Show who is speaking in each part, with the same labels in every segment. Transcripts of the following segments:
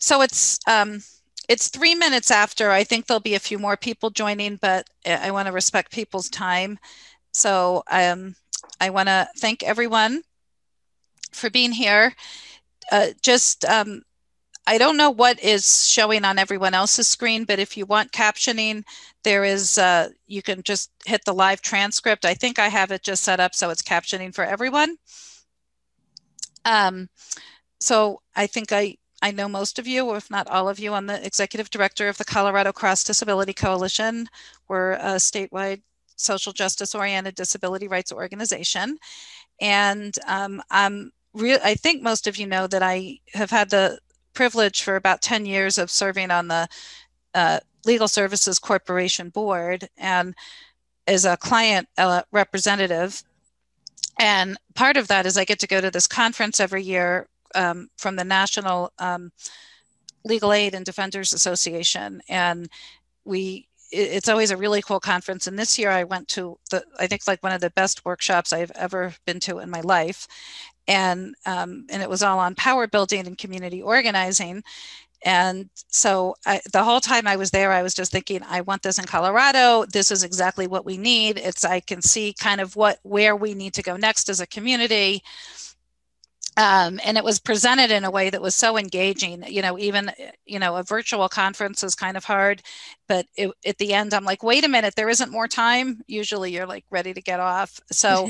Speaker 1: so it's um, it's three minutes after. I think there'll be a few more people joining, but I want to respect people's time. So um, I want to thank everyone for being here. Uh, just um, I don't know what is showing on everyone else's screen, but if you want captioning, there is, uh, you can just hit the live transcript. I think I have it just set up so it's captioning for everyone. Um, so I think I, I know most of you, or if not all of you, I'm the executive director of the Colorado Cross Disability Coalition. We're a statewide social justice oriented disability rights organization. And um, I'm I think most of you know that I have had the privilege for about 10 years of serving on the uh, Legal Services Corporation board and as a client uh, representative. And part of that is I get to go to this conference every year um, from the National um, Legal Aid and Defenders Association. And we it's always a really cool conference. And this year I went to the, I think like one of the best workshops I've ever been to in my life. And um, and it was all on power building and community organizing. And so I, the whole time i was there i was just thinking i want this in colorado. This is exactly what we need. It's i can see kind of what where we need to go next as a community um, and it was presented in a way that was so engaging you know even you know a virtual conference is kind of hard but it, at the end i'm like wait a minute there isn't more time usually you're like ready to get off so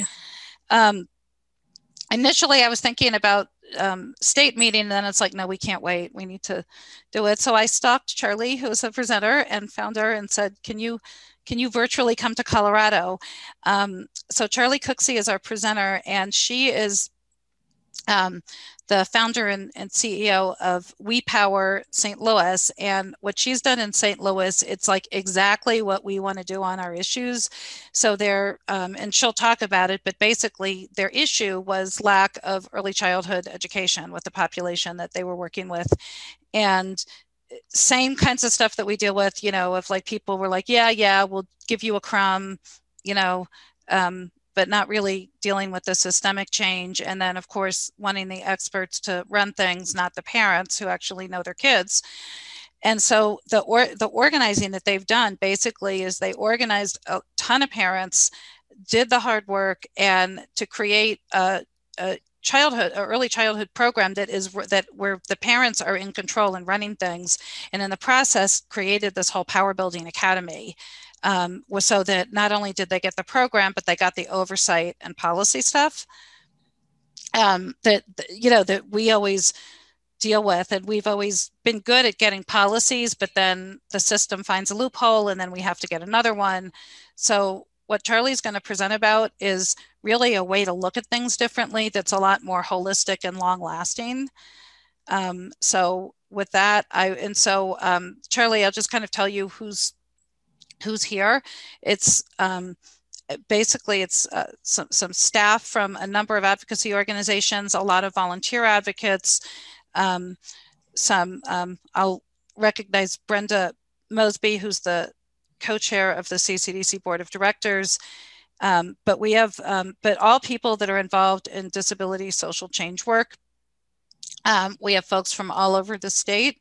Speaker 1: um, initially I was thinking about um, state meeting, and then it's like, no, we can't wait. We need to do it. So I stopped Charlie, who's a presenter and founder, and said, can you can you virtually come to Colorado? Um, so Charlie Cooksey is our presenter, and she is um, the founder and, and, CEO of We Power St. Louis. And what she's done in St. Louis, it's like exactly what we want to do on our issues. So there, um, and she'll talk about it, but basically their issue was lack of early childhood education with the population that they were working with. And same kinds of stuff that we deal with, you know, if like people were like, yeah, yeah, we'll give you a crumb, you know, um, but not really dealing with the systemic change. And then, of course, wanting the experts to run things, not the parents who actually know their kids. And so the or, the organizing that they've done basically is they organized a ton of parents, did the hard work, and to create a, a childhood early childhood program that is that where the parents are in control and running things and in the process created this whole power building academy um, was so that not only did they get the program, but they got the oversight and policy stuff um, that, you know, that we always deal with. And we've always been good at getting policies, but then the system finds a loophole and then we have to get another one. So what Charlie's going to present about is really a way to look at things differently that's a lot more holistic and long lasting. Um, so with that, I and so um, Charlie, I'll just kind of tell you who's who's here. It's um, basically it's uh, some, some staff from a number of advocacy organizations, a lot of volunteer advocates, um, some, um, I'll recognize Brenda Mosby, who's the co-chair of the CCDC Board of Directors. Um, but we have, um, but all people that are involved in disability social change work. Um, we have folks from all over the state.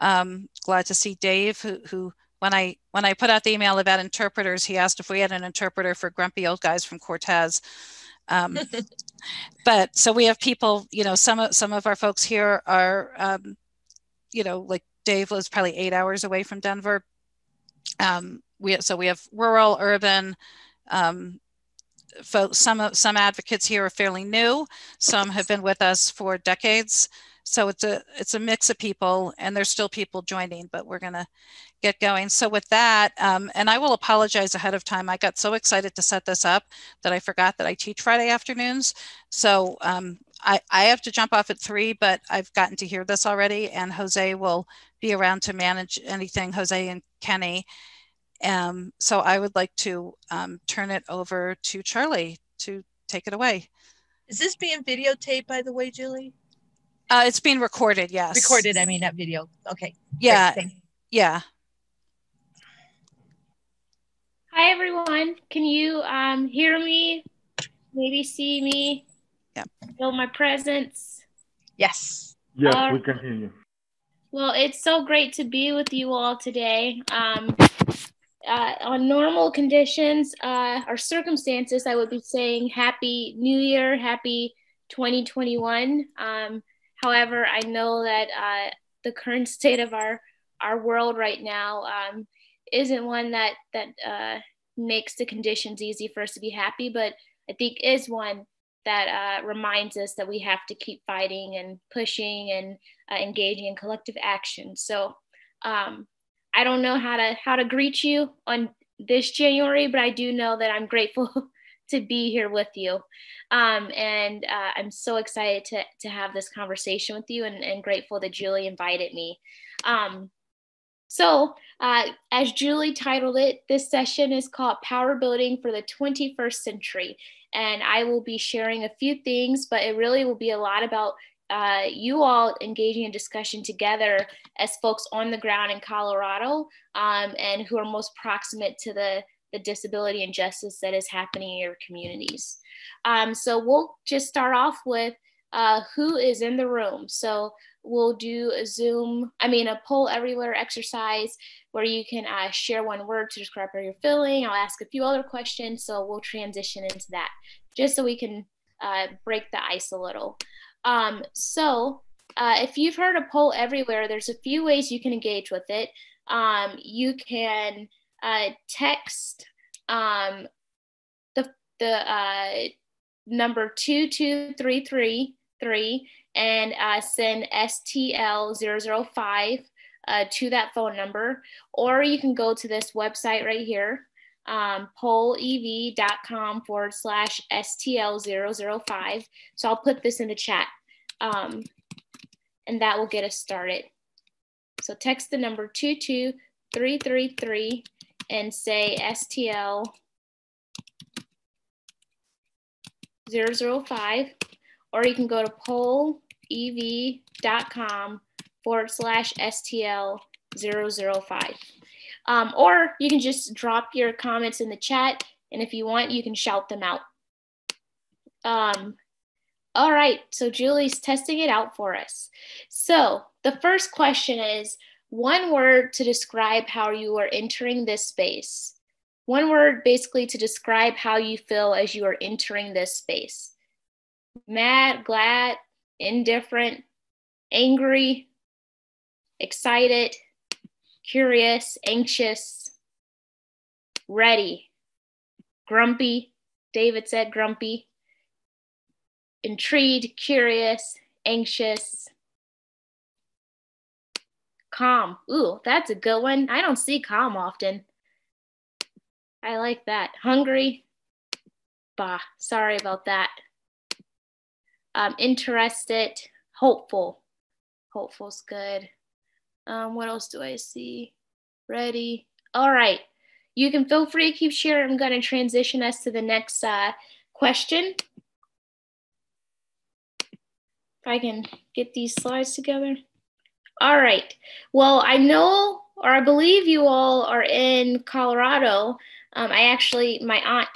Speaker 1: Um, glad to see Dave, who, who when I when I put out the email about interpreters, he asked if we had an interpreter for grumpy old guys from Cortez. Um, but so we have people, you know, some of some of our folks here are, um, you know, like Dave lives probably eight hours away from Denver. Um, we so we have rural, urban. Um, folks, some some advocates here are fairly new. Some have been with us for decades. So it's a it's a mix of people, and there's still people joining, but we're gonna get going. So with that, um, and I will apologize ahead of time. I got so excited to set this up that I forgot that I teach Friday afternoons. So um, I, I have to jump off at three, but I've gotten to hear this already, and Jose will be around to manage anything. Jose and Kenny. Um, so I would like to um, turn it over to Charlie to take it away.
Speaker 2: Is this being videotaped, by the way, Julie?
Speaker 1: Uh, it's being recorded, yes.
Speaker 2: Recorded, I mean, that video. Okay.
Speaker 1: Yeah. Yeah.
Speaker 3: Hi, everyone. Can you um, hear me? Maybe see me?
Speaker 1: Yeah.
Speaker 3: Feel my presence?
Speaker 2: Yes.
Speaker 4: Yes, uh, we can hear you.
Speaker 3: Well, it's so great to be with you all today. Um, uh, on normal conditions uh, or circumstances, I would be saying Happy New Year, Happy 2021. Um, however, I know that uh, the current state of our our world right now um, isn't one that that uh, makes the conditions easy for us to be happy, but I think is one that uh, reminds us that we have to keep fighting and pushing and uh, engaging in collective action. So um, I don't know how to how to greet you on this January, but I do know that I'm grateful to be here with you. Um, and uh, I'm so excited to, to have this conversation with you and, and grateful that Julie invited me. Um, so, uh, as Julie titled it, this session is called Power Building for the 21st Century. And I will be sharing a few things, but it really will be a lot about uh, you all engaging in discussion together as folks on the ground in Colorado um, and who are most proximate to the, the disability injustice that is happening in your communities. Um, so we'll just start off with uh, who is in the room. So we'll do a Zoom, I mean, a poll everywhere exercise where you can uh, share one word to describe how you're feeling. I'll ask a few other questions. So we'll transition into that just so we can uh, break the ice a little. Um, so uh, if you've heard a poll everywhere, there's a few ways you can engage with it. Um, you can uh, text um, the, the uh, number 22333 and uh, send STL005 uh, to that phone number, or you can go to this website right here, um, pollev.com forward slash STL005. So I'll put this in the chat um, and that will get us started. So text the number 22333 and say STL 005, or you can go to pollev.com forward slash STL 005. Um, or you can just drop your comments in the chat, and if you want, you can shout them out. Um, all right, so Julie's testing it out for us. So the first question is one word to describe how you are entering this space. One word basically to describe how you feel as you are entering this space. Mad, glad, indifferent, angry, excited, curious, anxious, ready, grumpy. David said grumpy, intrigued, curious, anxious, calm. Ooh, that's a good one. I don't see calm often. I like that. Hungry. Bah, sorry about that. Um, interested, hopeful. Hopeful's good. Um, what else do I see? Ready. All right. You can feel free to keep sharing. I'm going to transition us to the next uh, question. If I can get these slides together. All right. Well, I know or I believe you all are in Colorado. Um, I actually, my aunt,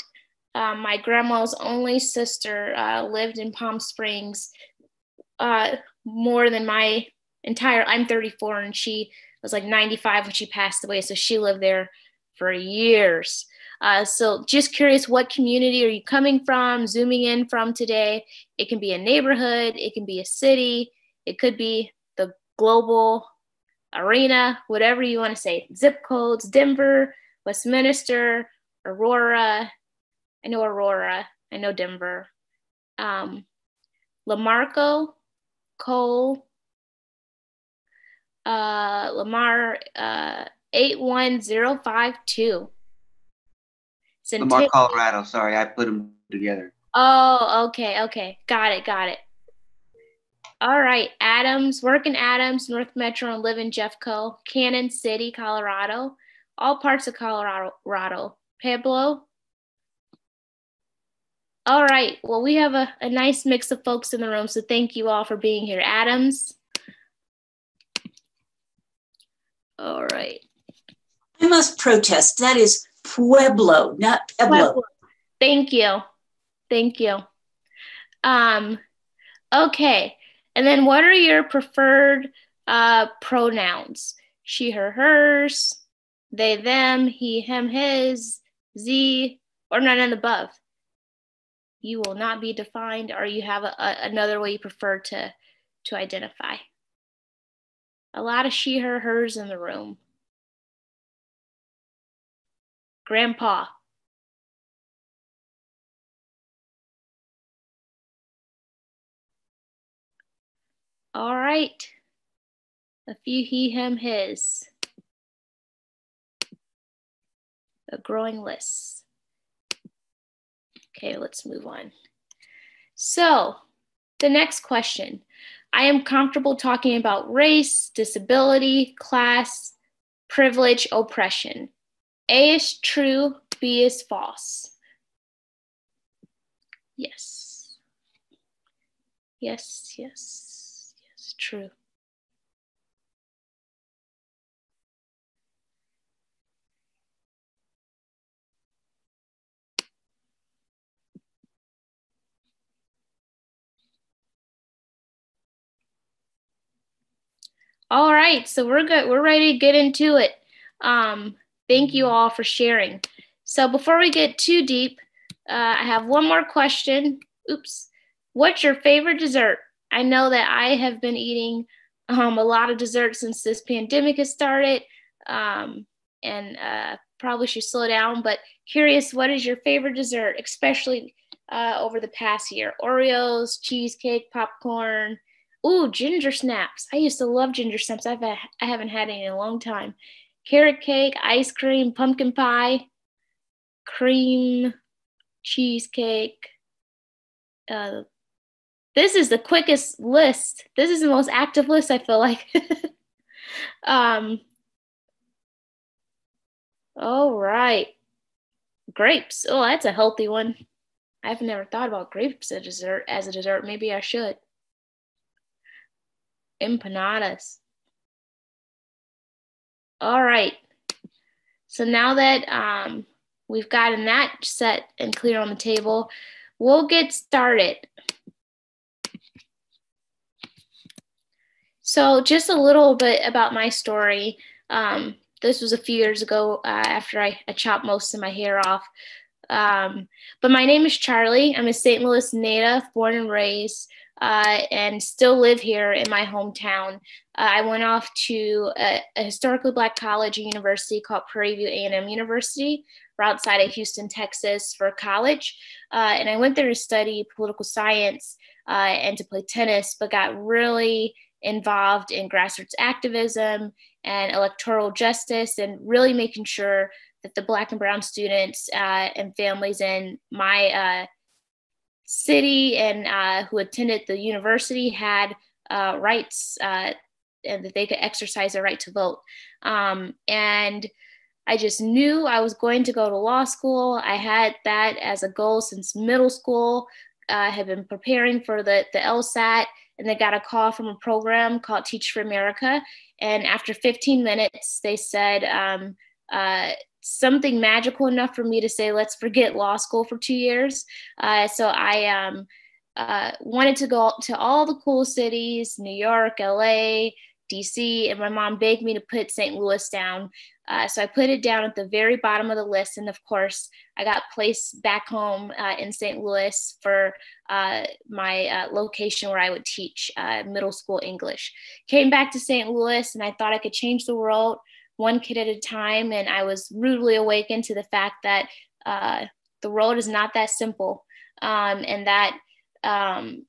Speaker 3: um, my grandma's only sister, uh, lived in Palm Springs uh, more than my entire. I'm 34 and she was like 95 when she passed away. So she lived there for years. Uh, so just curious, what community are you coming from, zooming in from today? It can be a neighborhood, it can be a city, it could be global arena, whatever you want to say. Zip codes, Denver, Westminster, Aurora. I know Aurora. I know Denver. Um, Lamarco, Cole, uh, Lamar, uh, 81052.
Speaker 4: Lamar, Colorado. Sorry, I put them together.
Speaker 3: Oh, okay, okay. Got it, got it. All right, Adams, work in Adams, North Metro, and live in Jeffco, Cañon City, Colorado, all parts of Colorado. Pueblo. All right, well, we have a, a nice mix of folks in the room, so thank you all for being here. Adams. All right.
Speaker 5: I must protest. That is Pueblo, not Pueblo. Pueblo.
Speaker 3: Thank you. Thank you. Um, okay. And then what are your preferred uh, pronouns she, her, hers, they, them, he, him, his, z, or none of the above. You will not be defined, or you have a, a, another way you prefer to, to identify. A lot of she, her, hers in the room. Grandpa. All right. A few he, him, his. A growing list. Okay, let's move on. So, the next question. I am comfortable talking about race, disability, class, privilege, oppression. A is true, B is false. Yes. Yes, yes, true. All right, so we're good. We're ready to get into it. Um, thank you all for sharing. So before we get too deep, uh, I have one more question. Oops. What's your favorite dessert? I know that I have been eating um, a lot of dessert since this pandemic has started, um, and uh, probably should slow down. But curious, what is your favorite dessert, especially uh, over the past year? Oreos, cheesecake, popcorn, Ooh, ginger snaps. I used to love ginger snaps. I've I haven't had any in a long time. Carrot cake, ice cream, pumpkin pie, cream, cheesecake. Uh, this is the quickest list. This is the most active list. I feel like. um. All right. Grapes. Oh, that's a healthy one. I've never thought about grapes as a dessert. As a dessert, maybe I should empanadas. All right. So now that um, we've gotten that set and clear on the table, we'll get started. So just a little bit about my story. Um, this was a few years ago uh, after I, I, chopped most of my hair off. Um, but my name is Charlie. I'm a St. Louis native, born and raised uh, and still live here in my hometown. Uh, I went off to a, a, historically black college, a university called Prairie View A&M University, right outside of Houston, Texas, for college. Uh, and I went there to study political science uh, and to play tennis, but got really involved in grassroots activism and electoral justice, and really making sure that the black and brown students uh, and families in my uh, city and uh, who attended the university had uh, rights uh, and that they could exercise their right to vote. Um, and I just knew I was going to go to law school. I had that as a goal since middle school. I had been preparing for the, the LSAT and they got a call from a program called Teach for America. And after 15 minutes, they said, um, uh, something magical enough for me to say, let's forget law school for two years. Uh, so I um, uh, wanted to go to all the cool cities, New York, LA, DC, and my mom begged me to put St. Louis down. Uh, so I put it down at the very bottom of the list. And of course, I got placed back home uh, in St. Louis for uh, my uh, location where I would teach uh, middle school English. Came back to St. Louis and I thought I could change the world one kid at a time. And I was rudely awakened to the fact that uh, the world is not that simple um, and that um,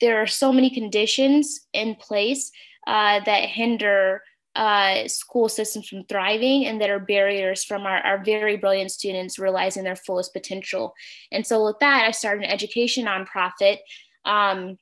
Speaker 3: there are so many conditions in place that hinder uh, school systems from thriving and that are barriers from our, our very brilliant students realizing their fullest potential. And so with that, I started an education nonprofit um,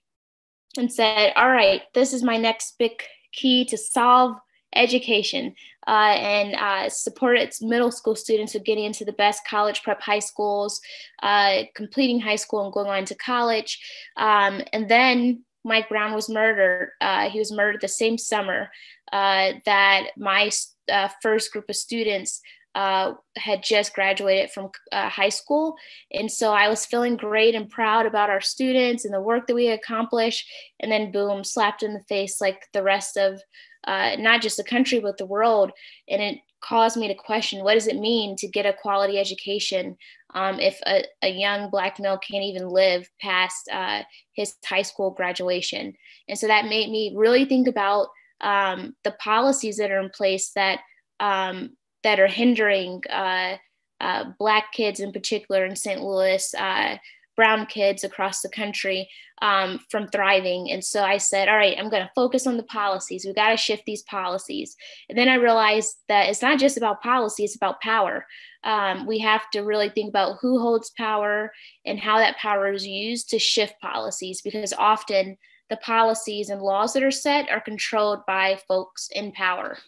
Speaker 3: and said, all right, this is my next big key to solve education uh, and uh, support its middle school students with getting into the best college prep high schools, uh, completing high school and going on to college. Um, and then Mike Brown was murdered. Uh, he was murdered the same summer uh, that my uh, first group of students uh, had just graduated from uh, high school. And so I was feeling great and proud about our students and the work that we accomplished. And then, boom, slapped in the face like the rest of uh, not just the country, but the world. And it caused me to question what does it mean to get a quality education um, if a, a, young Black male can't even live past uh, his high school graduation? And so that made me really think about um, the policies that are in place that um, that are hindering uh, uh, Black kids in particular in St. Louis, uh, brown kids across the country um, from thriving. And so I said, all right, I'm going to focus on the policies. We got to shift these policies. And then I realized that it's not just about policy, it's about power. Um, we have to really think about who holds power and how that power is used to shift policies because often the policies and laws that are set are controlled by folks in power.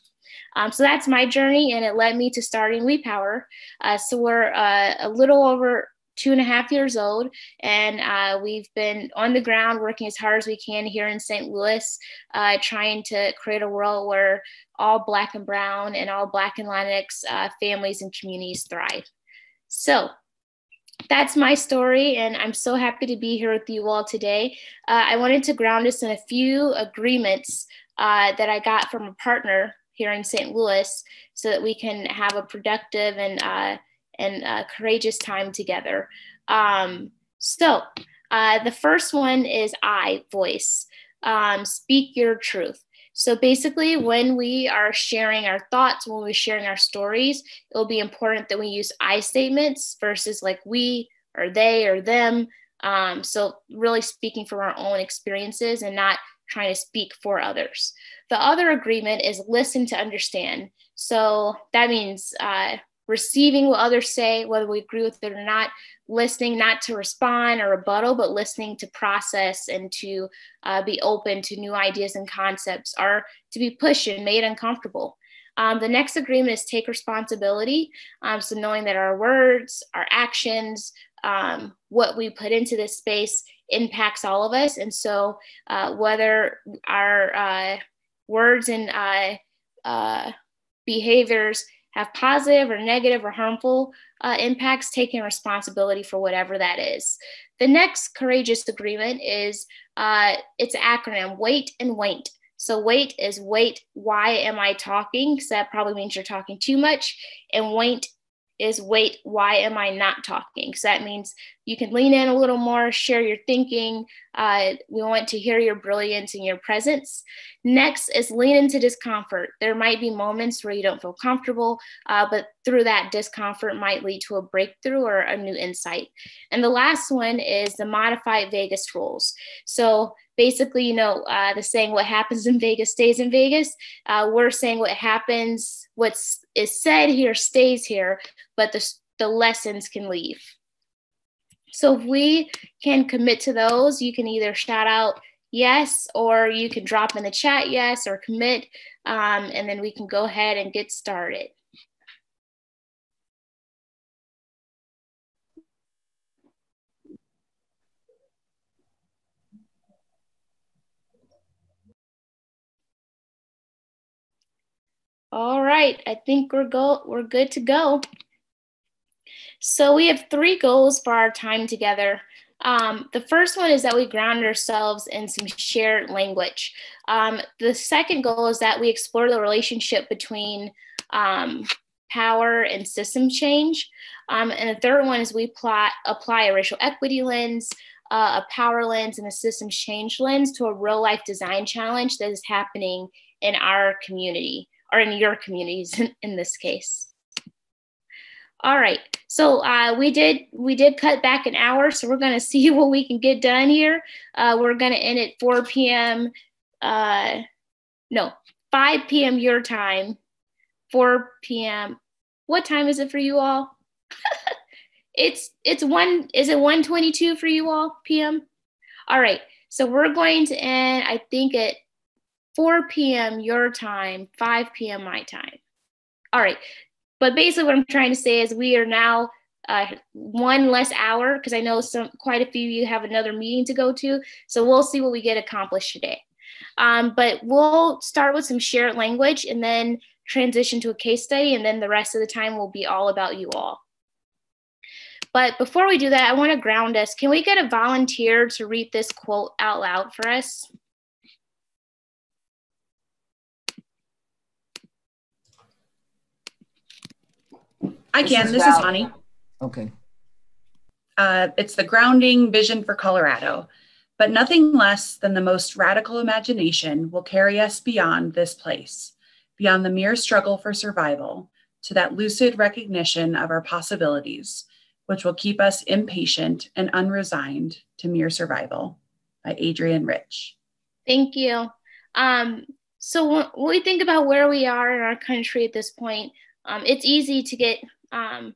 Speaker 3: Um, so that's my journey, and it led me to starting We Power. Uh, so we're uh, a little over two and a half years old, and uh, we've been on the ground working as hard as we can here in St. Louis, uh, trying to create a world where all Black and Brown and all Black and Latinx uh, families and communities thrive. So that's my story, and I'm so happy to be here with you all today. Uh, I wanted to ground us in a few agreements that I got from a partner here in St. Louis so that we can have a productive and, uh, and uh, courageous time together. Um, so, uh, the first one is I voice. Um, speak your truth. So basically, when we are sharing our thoughts, when we're sharing our stories, it'll be important that we use I statements versus like we or they or them. Um, so, really speaking from our own experiences and not trying to speak for others. The other agreement is listen to understand. So that means uh, receiving what others say, whether we agree with it or not, listening not to respond or rebuttal, but listening to process and to uh, be open to new ideas and concepts, or to be pushed and made uncomfortable. Um, the next agreement is take responsibility. Um, so knowing that our words, our actions, um, what we put into this space impacts all of us. And so uh, whether our uh, words and uh, uh, behaviors have positive or negative or harmful uh, impacts, taking responsibility for whatever that is. The next courageous agreement is uh, it's acronym wait and wait. So wait is wait, why am I talking? Because that probably means you're talking too much. And wait is wait, why am I not talking? So that means you can lean in a little more, share your thinking. Uh, we want to hear your brilliance and your presence. Next is lean into discomfort. There might be moments where you don't feel comfortable, uh, but through that discomfort might lead to a breakthrough or a new insight. And the last one is the modified Vegas rules. So basically, you know, uh, the saying what happens in Vegas stays in Vegas. Uh, we're saying what happens, what's is said here stays here, but the, the lessons can leave. So if we can commit to those, you can either shout out yes, or you can drop in the chat yes or commit, um, and then we can go ahead and get started. All right, I think we're go we're good to go. So we have three goals for our time together. Um, the first one is that we ground ourselves in some shared language. Um, the second goal is that we explore the relationship between um, power and system change. Um, and the third one is we plot, apply a racial equity lens, uh, a power lens, and a systems change lens to a real life design challenge that is happening in our community or in your communities in, in this case. All right, so uh, we did we did cut back an hour, so we're gonna see what we can get done here. Uh, we're gonna end at 4 p.m. Uh, no, 5 p.m. your time, 4 p.m. What time is it for you all? it's it's one. Is it 1:22 for you all p.m. All right, so we're going to end. I think at 4 p.m. your time, 5 p.m. my time. All right. But basically, what I'm trying to say is we are now uh, one less hour because I know some quite a few of you have another meeting to go to. So we'll see what we get accomplished today. Um, but we'll start with some shared language and then transition to a case study, and then the rest of the time will be all about you all. But before we do that, I want to ground us. Can we get a volunteer to read this quote out loud for us?
Speaker 6: I
Speaker 5: This
Speaker 6: can.
Speaker 5: is
Speaker 6: This is
Speaker 5: Val.
Speaker 6: Honey.
Speaker 7: Okay.
Speaker 6: Uh, it's the grounding vision for Colorado. But nothing less than the most radical imagination will carry us beyond this place, beyond the mere struggle for survival, to that lucid recognition of our possibilities, which will keep us impatient and unresigned to mere survival. By Adrienne Rich.
Speaker 3: Thank you. Um, so when when we think about where we are in our country at this point, um, it's easy to get um,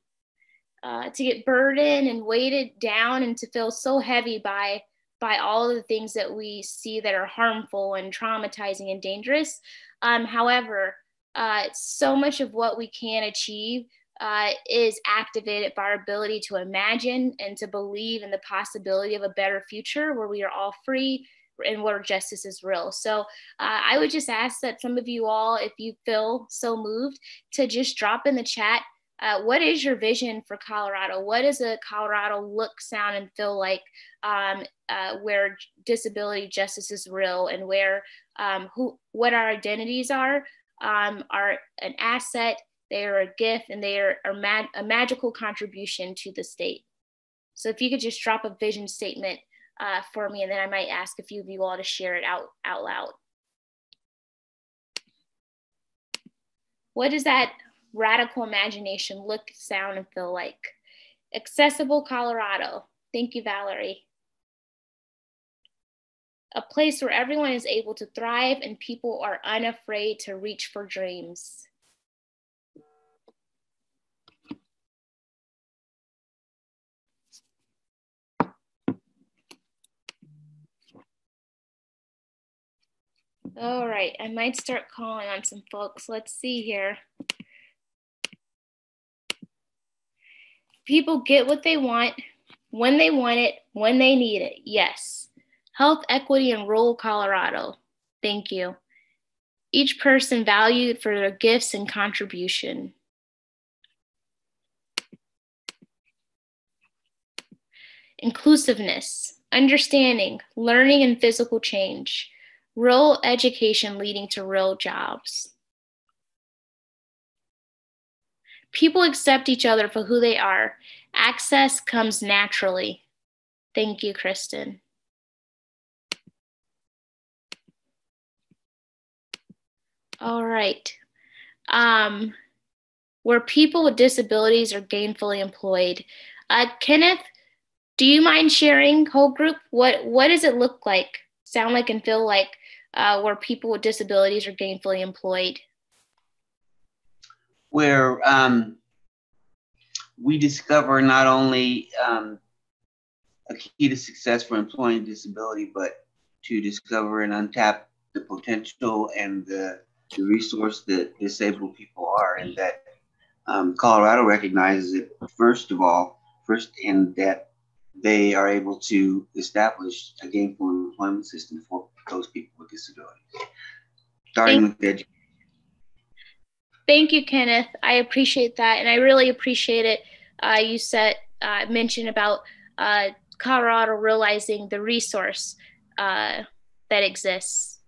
Speaker 3: uh, to get burdened and weighted down and to feel so heavy by by all of the things that we see that are harmful and traumatizing and dangerous. Um, however, uh, so much of what we can achieve uh, is activated by our ability to imagine and to believe in the possibility of a better future where we are all free and where justice is real. So uh, I would just ask that some of you all, if you feel so moved, to just drop in the chat. Uh, what is your vision for Colorado? What does a Colorado look, sound, and feel like um, uh, where disability justice is real and where um, who what our identities are um, are an asset, they are a gift, and they are, are mag- a magical contribution to the state. So if you could just drop a vision statement uh, for me, and then I might ask a few of you all to share it out, out loud. What does that radical imagination look, sound, and feel like? Accessible Colorado. Thank you, Valerie. A place where everyone is able to thrive and people are unafraid to reach for dreams. All right, I might start calling on some folks. Let's see here. People get what they want, when they want it, when they need it. Yes. Health equity in rural Colorado. Thank you. Each person valued for their gifts and contribution. Inclusiveness, understanding, learning, and physical change Rural education leading to real jobs. People accept each other for who they are. Access comes naturally. Thank you, Kristen. All right. Um, where people with disabilities are gainfully employed. Uh, Kenneth, do you mind sharing, whole group? What what does it look like, sound like, and feel like uh, where people with disabilities are gainfully employed?
Speaker 4: Where um, we discover not only um, a key to success for employing disability, but to discover and untap the potential and the, the resource that disabled people are, and that um, Colorado recognizes it first of all, first in that they are able to establish a gainful employment system for those people with disabilities, starting
Speaker 3: Thank-
Speaker 4: with education.
Speaker 3: Thank you, Kenneth. I appreciate that, and I really appreciate it. Uh, you said uh, mentioned about uh, Colorado realizing the resource uh, that exists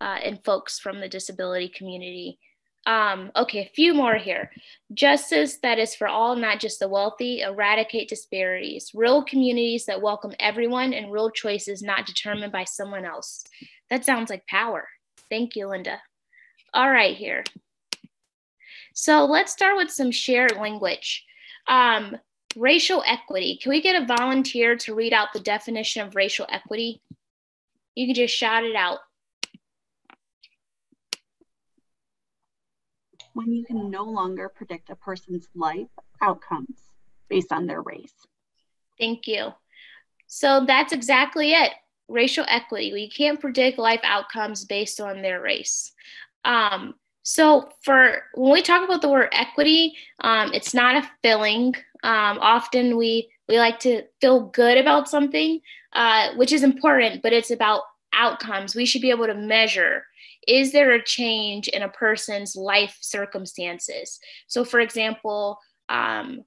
Speaker 3: uh, in folks from the disability community. Um, okay, a few more here. Justice that is for all, not just the wealthy, eradicate disparities, real communities that welcome everyone, and real choices not determined by someone else. That sounds like power. Thank you, Linda. All right, here. So let's start with some shared language. Um, racial equity. Can we get a volunteer to read out the definition of racial equity? You can just shout it out.
Speaker 8: when you can no longer predict a person's life outcomes based on their race.
Speaker 3: Thank you. So that's exactly it. Racial equity. We can't predict life outcomes based on their race. Um, so for when we talk about the word equity, um, it's not a feeling. Um, often we we like to feel good about something, uh, which is important, but it's about outcomes. We should be able to measure is there a change in a person's life circumstances? So, for example, um,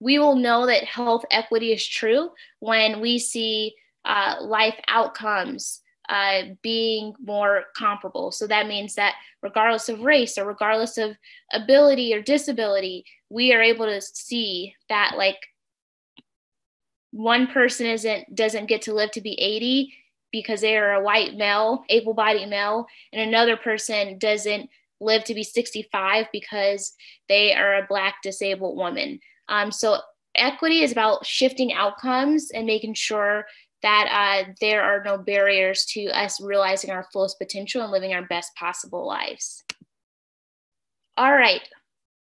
Speaker 3: we will know that health equity is true when we see uh, life outcomes uh, being more comparable. So that means that regardless of race or regardless of ability or disability, we are able to see that like one person isn't doesn't get to live to be 80 because they are a white male, able-bodied male, and another person doesn't live to be 65 because they are a black disabled woman. Um, so equity is about shifting outcomes and making sure that uh, there are no barriers to us realizing our fullest potential and living our best possible lives. All right,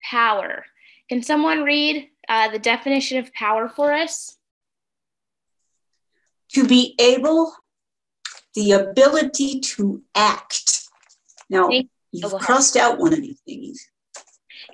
Speaker 3: power. Can someone read uh, the definition of power for us?
Speaker 5: To be able, the ability to act. Now,
Speaker 3: Thank-
Speaker 5: you've
Speaker 3: oh,
Speaker 5: crossed out one of these things.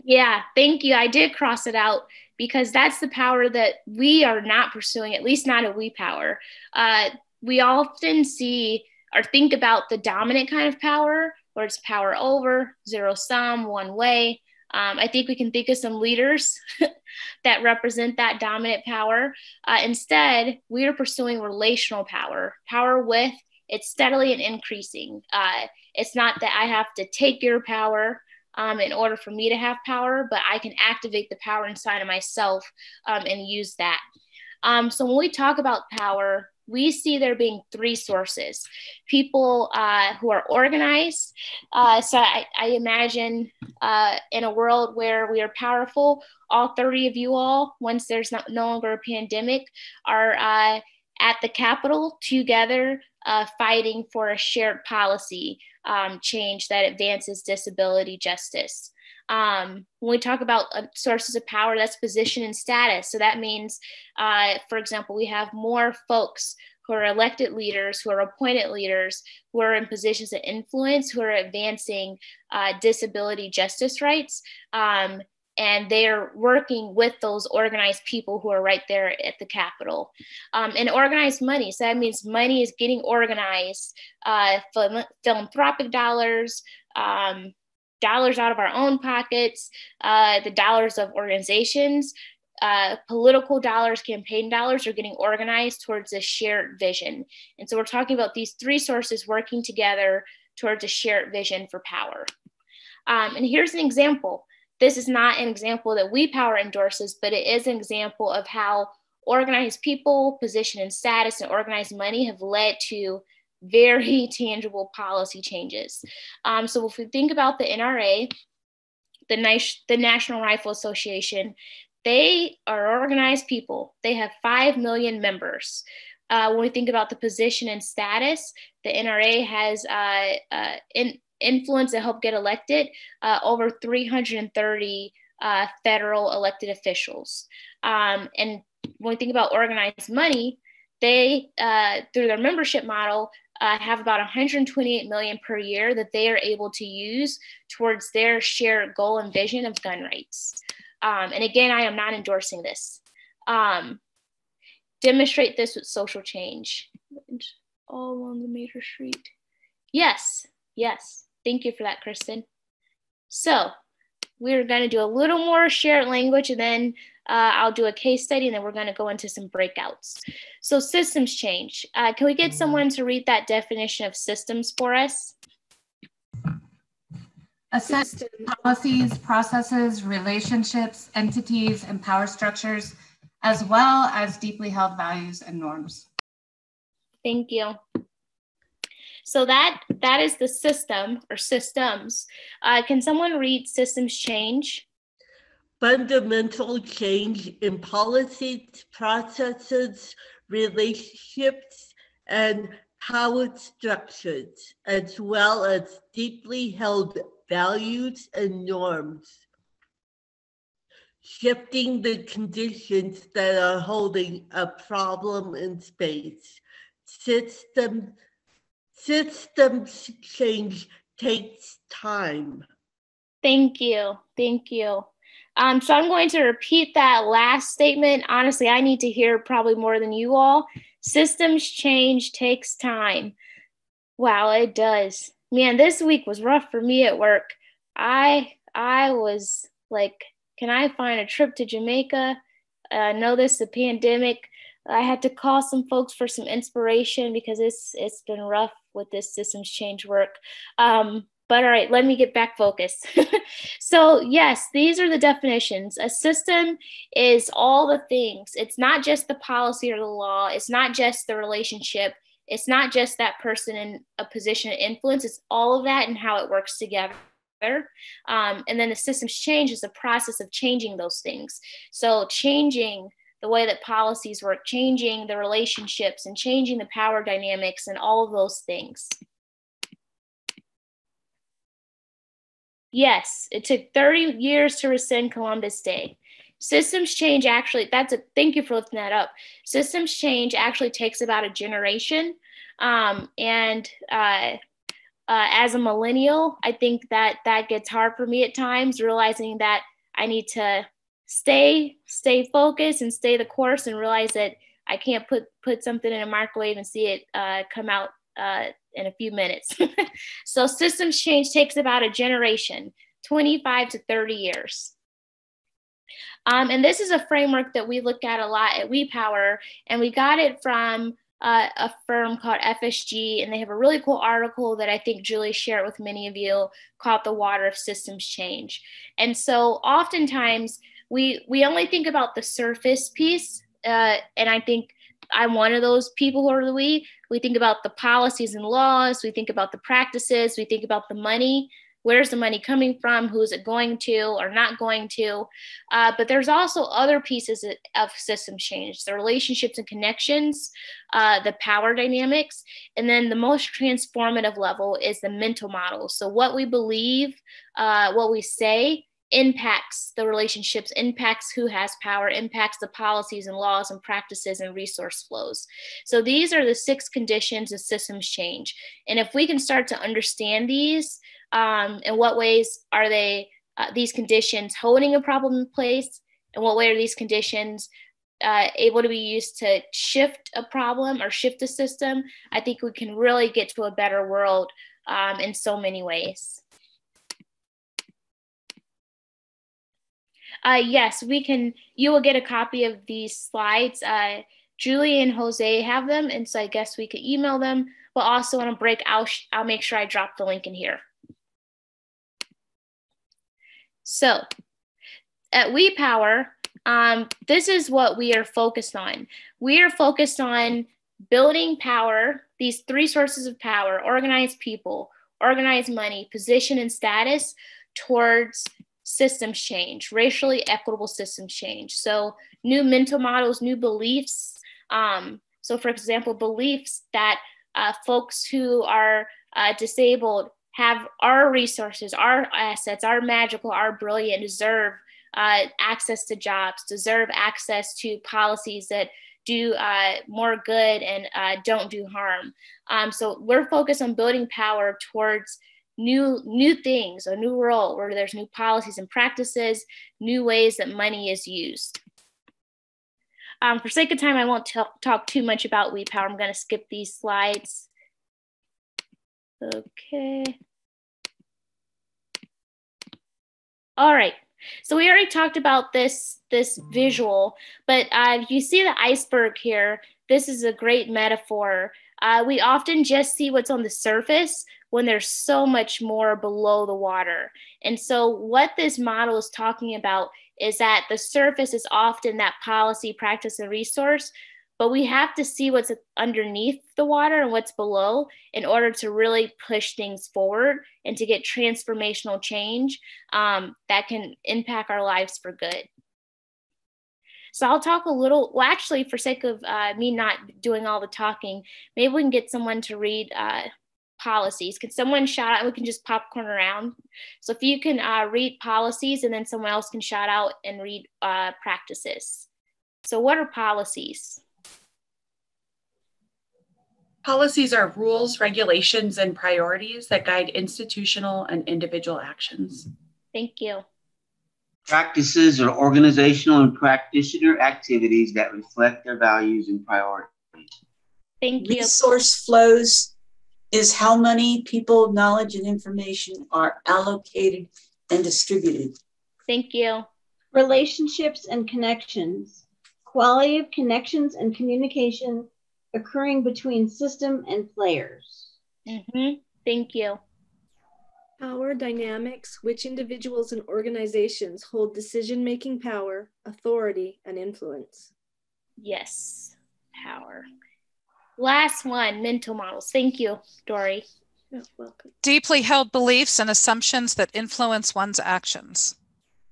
Speaker 3: Yeah, thank you. I did cross it out because that's the power that we are not pursuing, at least not a we power. Uh, we often see or think about the dominant kind of power, where it's power over, zero sum, one way. Um, I think we can think of some leaders that represent that dominant power. Uh, instead, we are pursuing relational power, power with it's steadily and increasing. Uh, it's not that I have to take your power um, in order for me to have power, but I can activate the power inside of myself um, and use that. Um, so when we talk about power, we see there being three sources people uh, who are organized. Uh, so I, I imagine uh, in a world where we are powerful, all 30 of you all, once there's no longer a pandemic, are uh, at the Capitol together uh, fighting for a shared policy um, change that advances disability justice. Um, when we talk about uh, sources of power, that's position and status. So that means, uh, for example, we have more folks who are elected leaders, who are appointed leaders, who are in positions of influence, who are advancing uh, disability justice rights. Um, and they're working with those organized people who are right there at the Capitol. Um, and organized money, so that means money is getting organized, uh, philanthropic dollars, um, dollars out of our own pockets, uh, the dollars of organizations, uh, political dollars, campaign dollars are getting organized towards a shared vision. And so we're talking about these three sources working together towards a shared vision for power. Um, and here's an example. This is not an example that We Power endorses, but it is an example of how organized people, position and status, and organized money have led to very tangible policy changes. Um, so if we think about the NRA, the, the National Rifle Association, they are organized people. They have 5 million members. Uh, when we think about the position and status, the NRA has uh, uh, in, influence to help get elected uh, over 330 uh, federal elected officials. Um, and when we think about organized money, they, uh, through their membership model, uh, have about 128 million per year that they are able to use towards their shared goal and vision of gun rights. Um, and again, I am not endorsing this. Um, demonstrate this with social change. All along the major street. Yes, yes. Thank you for that, Kristen. So we're going to do a little more shared language and then uh, I'll do a case study and then we're going to go into some breakouts. So systems change. Uh, can we get someone to read that definition of systems for us?
Speaker 7: Assess policies, processes, relationships, entities, and power structures, as well as deeply held values and norms.
Speaker 3: Thank you. So that that is the system or systems. Uh, can someone read systems change?
Speaker 9: Fundamental change in policies, processes, relationships, and power structures, as well as deeply held values and norms. Shifting the conditions that are holding a problem in space. System, systems change takes time.
Speaker 3: Thank you. Thank you. Um, so I'm going to repeat that last statement. Honestly, I need to hear probably more than you all. Systems change takes time. Wow, it does. man, this week was rough for me at work. I I was like, can I find a trip to Jamaica? I know this is a pandemic. I had to call some folks for some inspiration because it's it's been rough with this systems change work. Um, but all right, let me get back focused. so, yes, these are the definitions. A system is all the things. It's not just the policy or the law, it's not just the relationship, it's not just that person in a position of influence, it's all of that and how it works together. Um, and then the systems change is the process of changing those things. So, changing the way that policies work, changing the relationships, and changing the power dynamics, and all of those things. Yes, it took 30 years to rescind Columbus Day. Systems change actually, that's a thank you for lifting that up. Systems change actually takes about a generation. Um, and uh, uh, as a millennial, I think that that gets hard for me at times, realizing that I need to stay stay focused and stay the course and realize that I can't put put something in a microwave and see it uh, come out uh, in a few minutes. so systems change takes about a generation, 25 to 30 years. Um, and this is a framework that we look at a lot at WePower, and we got it from uh, a firm called FSG, and they have a really cool article that I think Julie shared with many of you called "The Water of Systems Change." And so, oftentimes we we only think about the surface piece, uh, and I think I'm one of those people who are we. We think about the policies and laws, we think about the practices, we think about the money. Where's the money coming from? Who's it going to or not going to? Uh, but there's also other pieces of system change the relationships and connections, uh, the power dynamics. And then the most transformative level is the mental model. So, what we believe, uh, what we say, impacts the relationships, impacts who has power, impacts the policies and laws and practices and resource flows. So these are the six conditions of systems change. And if we can start to understand these, um, in what ways are they, uh, these conditions holding a problem in place? In what way are these conditions uh, able to be used to shift a problem or shift a system? I think we can really get to a better world um, in so many ways. Uh, yes, we can. You will get a copy of these slides. Uh, Julie and Jose have them, and so I guess we could email them. But also on a break, I'll I'll make sure I drop the link in here. So at WePower, um, this is what we are focused on. We are focused on building power, these three sources of power, organized people, organized money, position, and status towards systems change, racially equitable systems change. So, new mental models, new beliefs. Um, so, for example, beliefs that uh, folks who are uh, disabled have our resources, our assets, our magical, our brilliant, deserve uh, access to jobs, deserve access to policies that do uh, more good and uh, don't do harm. Um, so we're focused on building power towards new new things, a new role where there's new policies and practices, new ways that money is used. Um, for sake of time, I won't talk too much about WePower. I'm going to skip these slides. Okay. All right. So we already talked about this this visual, but uh, you see the iceberg here. This is a great metaphor. Uh, we often just see what's on the surface, when there's so much more below the water. And so, what this model is talking about is that the surface is often that policy, practice, and resource, but we have to see what's underneath the water and what's below in order to really push things forward and to get transformational change um, that can impact our lives for good. So I'll talk a little, well, actually, for sake of uh, me not doing all the talking, maybe we can get someone to read uh, policies. Can someone shout out? We can just popcorn around. So if you can uh, read policies and then someone else can shout out and read uh, practices. So what are policies?
Speaker 6: Policies are rules, regulations, and priorities that guide institutional and individual actions.
Speaker 3: Thank you.
Speaker 4: Practices are organizational and practitioner activities that reflect their values and priorities.
Speaker 3: Thank you.
Speaker 5: Resource flows is how many people, knowledge, and information are allocated and distributed.
Speaker 3: Thank you.
Speaker 10: Relationships and connections. Quality of connections and communication occurring between system and players.
Speaker 3: Mm-hmm. Thank you.
Speaker 11: Power dynamics, which individuals and organizations hold decision making power, authority, and influence.
Speaker 3: Yes, power. Last one mental models. Thank you, Dory.
Speaker 11: You're welcome.
Speaker 1: Deeply held beliefs and assumptions that influence one's actions.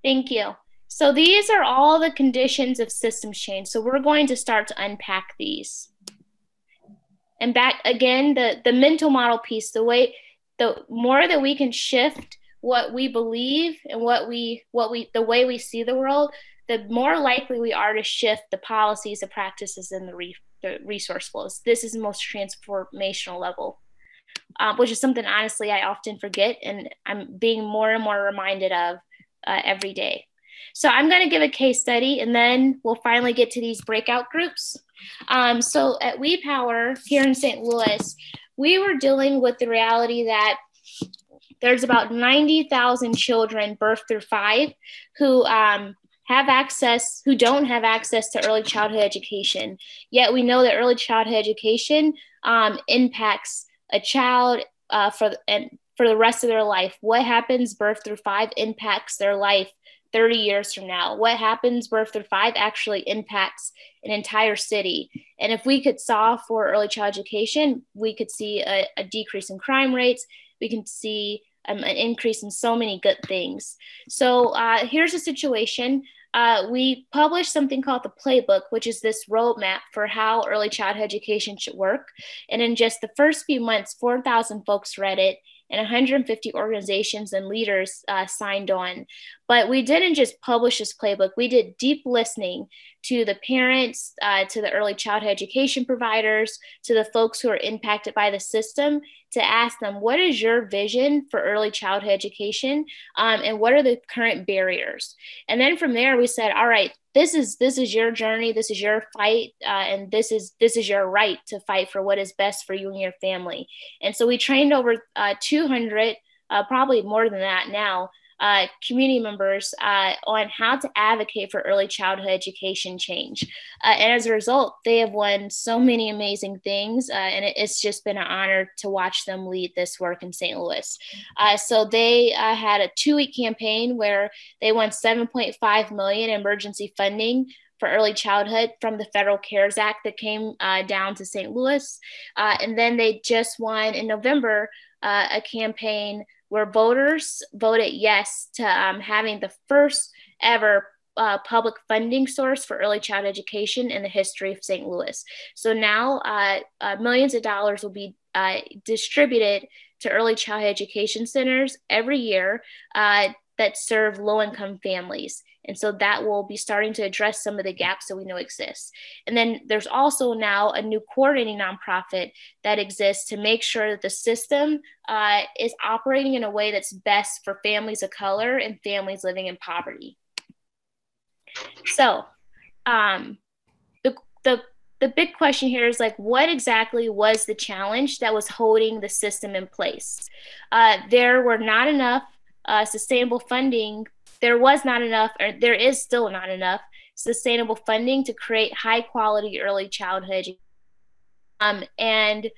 Speaker 3: Thank you. So these are all the conditions of systems change. So we're going to start to unpack these. And back again, the, the mental model piece, the way the more that we can shift what we believe and what we what we the way we see the world, the more likely we are to shift the policies, the practices, and the, re, the resource flows. This is the most transformational level, um, which is something honestly I often forget, and I'm being more and more reminded of uh, every day. So I'm going to give a case study, and then we'll finally get to these breakout groups. Um, so at We Power here in St. Louis, we were dealing with the reality that there's about 90,000 children birth through five who um, have access, who don't have access to early childhood education. Yet we know that early childhood education um, impacts a child uh, for and for the rest of their life. What happens birth through five impacts their life 30 years from now. What happens birth through five actually impacts an entire city. And if we could solve for early child education, we could see a, a decrease in crime rates. We can see um, an increase in so many good things. So uh, here's a situation. Uh, we published something called the Playbook, which is this roadmap for how early childhood education should work. And in just the first few months, 4,000 folks read it and 150 organizations and leaders uh, signed on. But we didn't just publish this playbook, we did deep listening to the parents, uh, to the early childhood education providers, to the folks who are impacted by the system to ask them, what is your vision for early childhood education? Um, and what are the current barriers? And then from there, we said, all right, this is this is your journey this is your fight uh, and this is this is your right to fight for what is best for you and your family and so we trained over uh, 200 uh, probably more than that now uh, community members uh, on how to advocate for early childhood education change. Uh, and as a result, they have won so many amazing things, uh, and it, it's just been an honor to watch them lead this work in St. Louis. Uh, so they uh, had a two-week campaign where they won 7.5 million emergency funding for early childhood from the Federal CARES Act that came uh, down to St. Louis. Uh, and then they just won in November uh, a campaign where voters voted yes to um, having the first ever uh, public funding source for early child education in the history of St. Louis. So now uh, uh, millions of dollars will be uh, distributed to early child education centers every year uh, that serve low income families. And so that will be starting to address some of the gaps that we know exist. And then there's also now a new coordinating nonprofit that exists to make sure that the system uh, is operating in a way that's best for families of color and families living in poverty. So, um, the, the the big question here is like what exactly was the challenge that was holding the system in place uh, there were not enough uh, sustainable funding there was not enough, or there is still not enough sustainable funding to create high quality early childhood. Um, and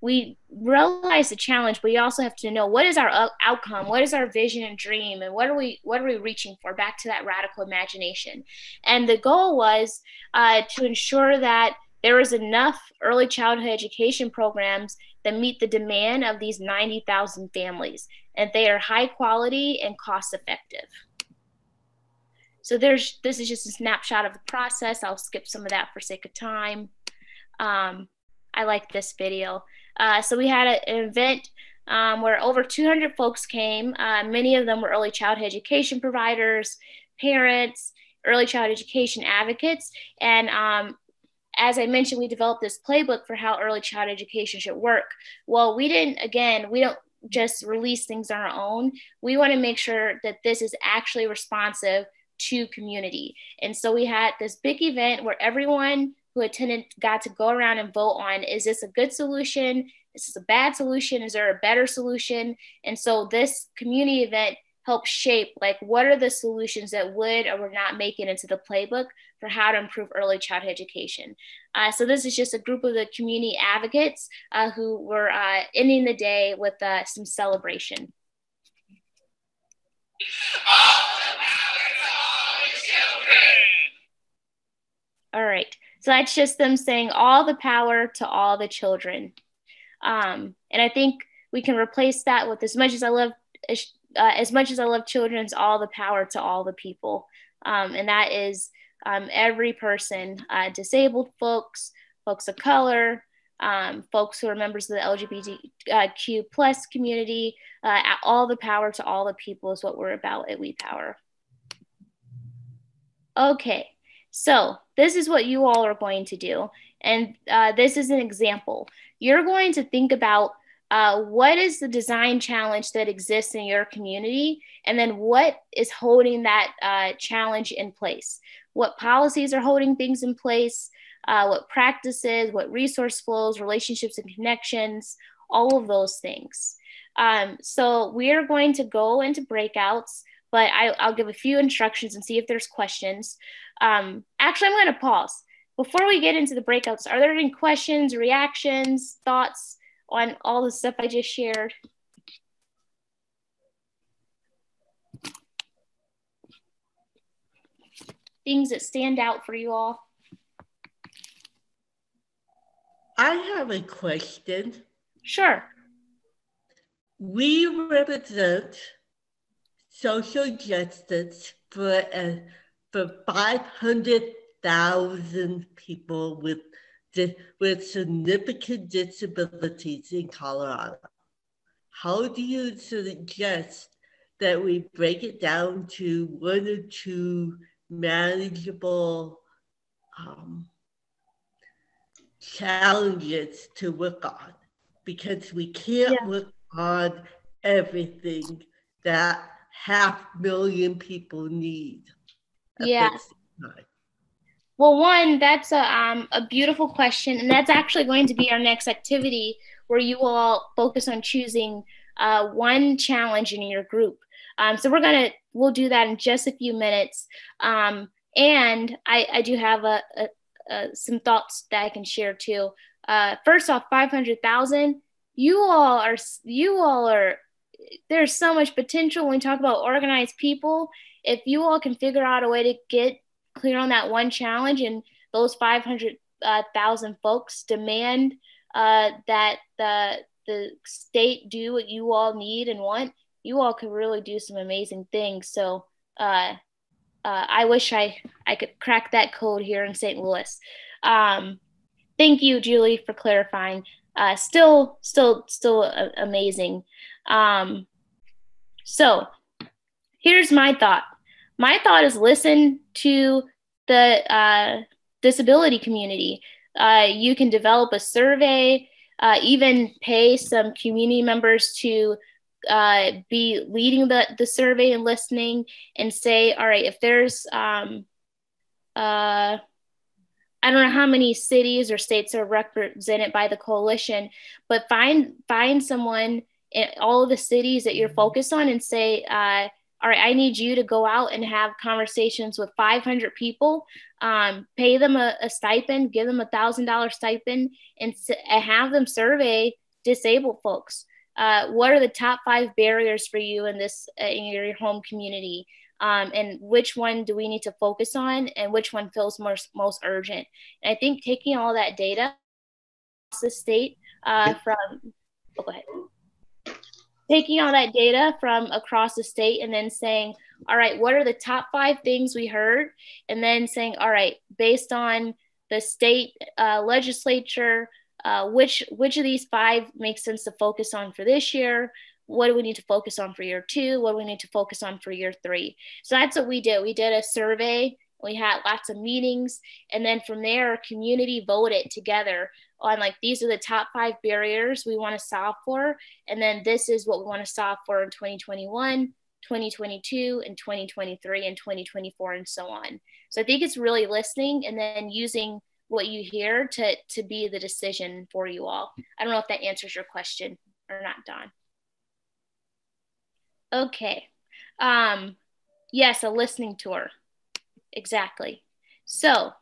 Speaker 3: we realize the challenge, but we also have to know what is our outcome, what is our vision and dream, and what are we what are we reaching for? Back to that radical imagination, and the goal was uh, to ensure that there was enough early childhood education programs that meet the demand of these 90,000 families and they are high quality and cost effective. So there's this is just a snapshot of the process. I'll skip some of that for sake of time. Um, I like this video. Uh, so we had a, an event um, where over 200 folks came. Uh, many of them were early childhood education providers, parents, early child education advocates, and um, as I mentioned, we developed this playbook for how early child education should work. Well, we didn't, again, we don't just release things on our own. We want to make sure that this is actually responsive to community. And so we had this big event where everyone who attended got to go around and vote on is this a good solution? This is this a bad solution? Is there a better solution? And so this community event help shape like what are the solutions that would or would not make it into the playbook for how to improve early childhood education. Uh, so this is just a group of the community advocates uh, who were uh, ending the day with uh, some celebration. All right, so that's just them saying all the power to all the children. Um, and I think we can replace that with as much as I love uh, as much as I love children, it's all the power to all the people. Um, and that is um, every person, uh, disabled folks, folks of color, um, folks who are members of the LGBTQ plus community, uh, all the power to all the people is what we're about at We Power. Okay, so this is what you all are going to do. And uh, this is an example. You're going to think about uh, what is the design challenge that exists in your community? And then what is holding that uh, challenge in place? What policies are holding things in place? Uh, what practices, what resource flows, relationships and connections, all of those things. Um, so we are going to go into breakouts, but I, will give a few instructions and see if there's questions. Um, actually, I'm going to pause. Before we get into the breakouts, are there any questions, reactions, thoughts? On all the stuff I just shared. Things that stand out for you all.
Speaker 9: I have a question.
Speaker 3: Sure.
Speaker 9: We represent social justice for, uh, for 500,000 people with with significant disabilities in Colorado. How do you suggest that we break it down to one or two manageable um, challenges to work on? Because we can't yeah. work on everything that half million people need.
Speaker 3: Yeah. Well, one, that's a, um, a beautiful question. And that's actually going to be our next activity where you will all focus on choosing uh, one challenge in your group. Um, so we're going to, we'll do that in just a few minutes. Um, and I, I do have a, a, a, some thoughts that I can share too. Uh, first off, 500,000, you all are, you all are, there's so much potential when we talk about organized people. If you all can figure out a way to get clear on that one challenge and those 500,000 uh, folks demand uh, that the, the state do what you all need and want, you all could really do some amazing things. So uh, uh, I wish I, I could crack that code here in St. Louis. Um, thank you, Julie, for clarifying. Uh, still, still, still amazing. Um, so here's my thought my thought is listen to the uh, disability community. Uh, you can develop a survey, uh, even pay some community members to uh, be leading the, the survey and listening and say, all right, if there's, um, uh, I don't know how many cities or states are represented by the coalition, but find find someone in all of the cities that you're focused on and say, uh, all right, I need you to go out and have conversations with 500 people, um, pay them a, a, stipend, give them a thousand dollar stipend, and, have them survey disabled folks. Uh, what are the top five barriers for you in this uh, in your home community? Um, and which one do we need to focus on, and which one feels most most urgent? And I think taking all that data, across the state uh, from, oh, go ahead taking all that data from across the state and then saying, all right, what are the top five things we heard? And then saying, all right, based on the state uh, legislature, uh, which which of these five makes sense to focus on for this year? What do we need to focus on for year two? What do we need to focus on for year three? So that's what we did. We did a survey. We had lots of meetings, and then from there, our community voted together on like these are the top five barriers we want to solve for and then this is what we want to solve for in 2021 2022 and 2023 and 2024 and so on so i think it's really listening and then using what you hear to to be the decision for you all. I don't know if that answers your question or not, Don. Okay. Um, yes, a listening tour. Exactly. So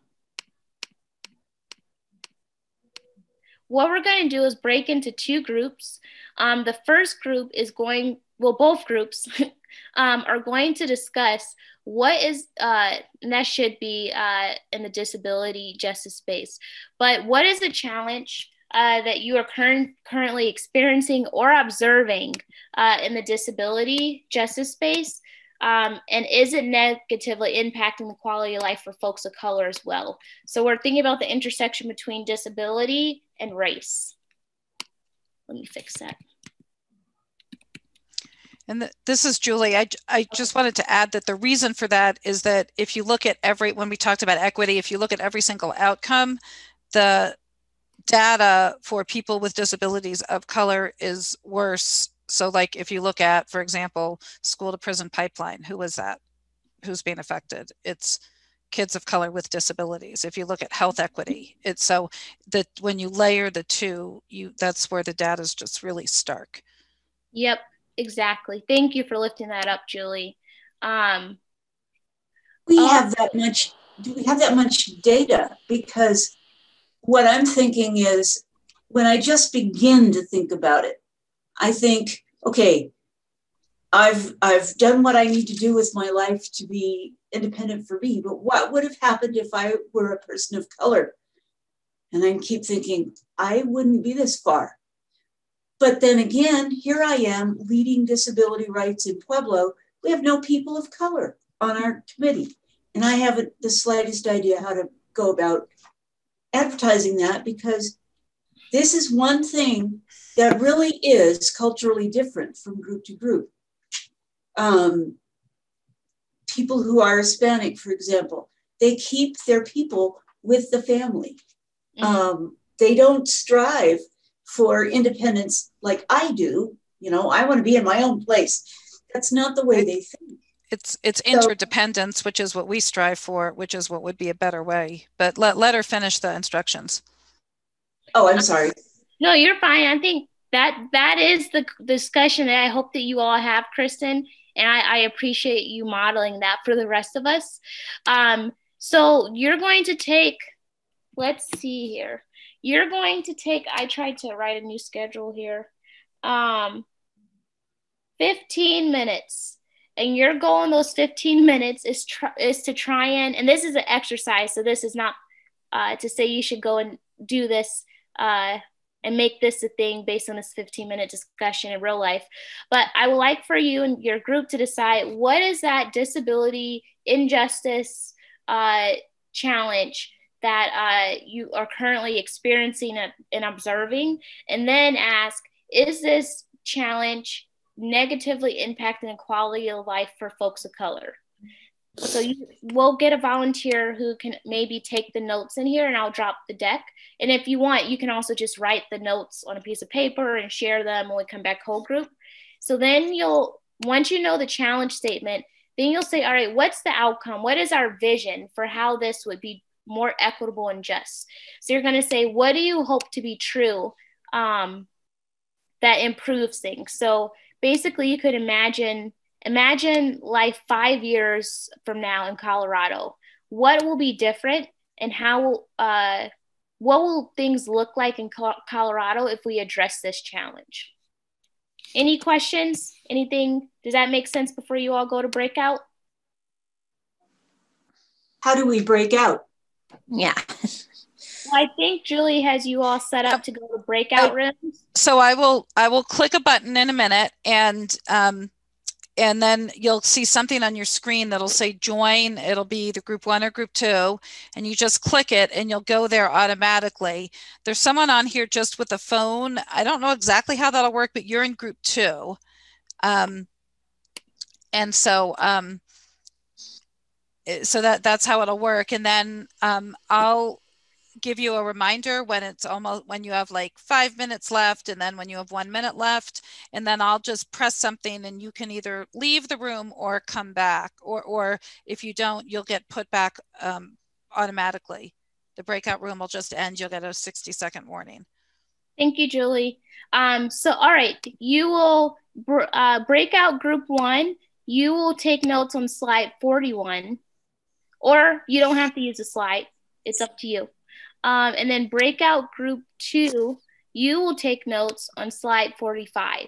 Speaker 3: what we're going to do is break into two groups. Um, the first group is going, well, both groups um, are going to discuss what is, uh, that should be uh, in the disability justice space, but what is the challenge uh, that you are current, currently experiencing or observing uh, in the disability justice space? Um, and is it negatively impacting the quality of life for folks of color as well? So we're thinking about the intersection between disability and race. Let me fix that.
Speaker 1: And the, this is Julie. I, I just wanted to add that the reason for that is that if you look at every, when we talked about equity, if you look at every single outcome, the data for people with disabilities of color is worse. So like if you look at, for example, school to prison pipeline, who was that? Who's being affected? It's kids of color with disabilities. If you look at health equity, it's so that when you layer the two, you that's where the data is just really stark.
Speaker 3: Yep, exactly. Thank you for lifting that up, Julie. Um,
Speaker 5: we uh, have that much. Do we have that much data? Because what I'm thinking is, when I just begin to think about it, I think, okay, I've I've done what I need to do with my life to be independent for me, but what would have happened if I were a person of color? And I keep thinking, I wouldn't be this far. But then again, here I am leading disability rights in Pueblo. We have no people of color on our committee. And I haven't the slightest idea how to go about advertising that because this is one thing that really is culturally different from group to group. Um, people who are Hispanic, for example, they keep their people with the family. Mm-hmm. Um, they don't strive for independence like I do. You know, I want to be in my own place. That's not the way they think.
Speaker 1: It's it's so, interdependence, which is what we strive for, which is what would be a better way. But let let her finish the instructions.
Speaker 5: Oh, I'm sorry.
Speaker 3: No, you're fine. I think that that is the discussion that I hope that you all have, Kristen, and I, I appreciate you modeling that for the rest of us. Um, so you're going to take, let's see here. You're going to take. I tried to write a new schedule here. Um, 15 minutes and your goal in those 15 minutes is tr- is to try and and this is an exercise so this is not uh, to say you should go and do this uh, and make this a thing based on this 15 minute discussion in real life. But I would like for you and your group to decide what is that disability injustice uh, challenge that uh, you are currently experiencing and observing, and then ask, is this challenge negatively impacting the quality of life for folks of color? So you will get a volunteer who can maybe take the notes in here and I'll drop the deck. And if you want, you can also just write the notes on a piece of paper and share them when we come back whole group. So then you'll, once you know the challenge statement, then you'll say, all right, what's the outcome? What is our vision for how this would be more equitable and just? So you're going to say, what do you hope to be true um, that improves things? So basically, you could imagine imagine life five years from now in Colorado. What will be different, and how will uh, what will things look like in Colorado if we address this challenge? Any questions? Anything? Does that make sense before you all go to breakout?
Speaker 5: How do we break out?
Speaker 3: Yeah. I think Julie has you all set up to go to breakout rooms.
Speaker 1: So I will I will click a button in a minute and um, and then you'll see something on your screen that'll say join. It'll be the group one or group two, and you just click it and you'll go there automatically. There's someone on here just with a phone. I don't know exactly how that'll work, but you're in group two. Um, and so, um, so that that's how it'll work. And then um, I'll give you a reminder when it's almost when you have like five minutes left and then when you have one minute left and then i'll just press something and you can either leave the room or come back or or if you don't you'll get put back um, automatically the breakout room will just end. You'll get a 60 second warning.
Speaker 3: Thank you, Julie. Um, so, all right, you will uh, break out group one. You will take notes on slide 41, or you don't have to use a slide. It's up to you. Um, and then breakout group two, you will take notes on slide 45.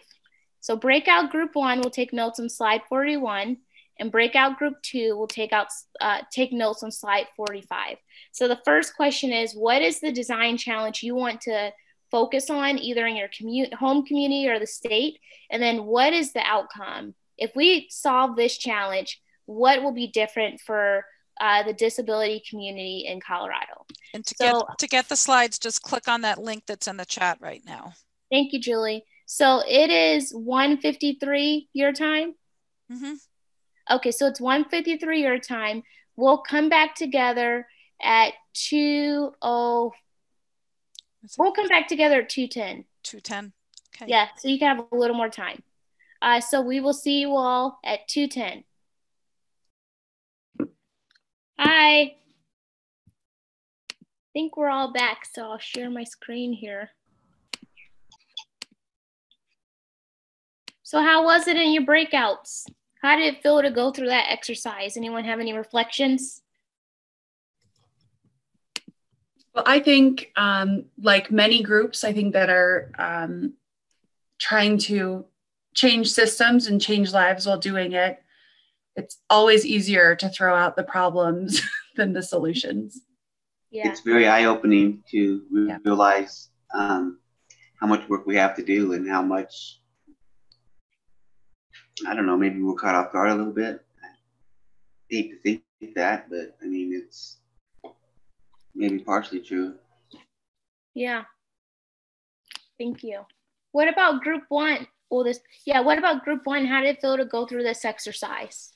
Speaker 3: So breakout group one will take notes on slide 41 and breakout group two will take out uh, take notes on slide 45. So the first question is, what is the design challenge you want to focus on either in your commute, home community or the state? And then what is the outcome? If we solve this challenge, what will be different for uh, the disability community in Colorado?
Speaker 1: And to, so, get, to get the slides, just click on that link that's in the chat right now.
Speaker 3: Thank you, Julie. So it is 153 your time?
Speaker 1: Mm-hmm.
Speaker 3: Okay, so it's 153 your time. We'll come back together at 20. We'll come back together at 210.
Speaker 1: 210. Okay.
Speaker 3: Yeah, so you can have a little more time. Uh, so we will see you all at 210. Hi. I think we're all back, so I'll share my screen here. So how was it in your breakouts? How did it feel to go through that exercise? Anyone have any reflections?
Speaker 6: Well, I think, um, like many groups, I think that are um, trying to change systems and change lives while doing it, it's always easier to throw out the problems than the solutions.
Speaker 3: Yeah.
Speaker 4: It's very eye opening to realize um, how much work we have to do and how much I don't know, maybe we're caught off guard a little bit. I hate to think that, but I mean, it's maybe partially true.
Speaker 3: Yeah. Thank you. What about group one? Well, this, yeah, what about group one? How did it feel to go through this exercise?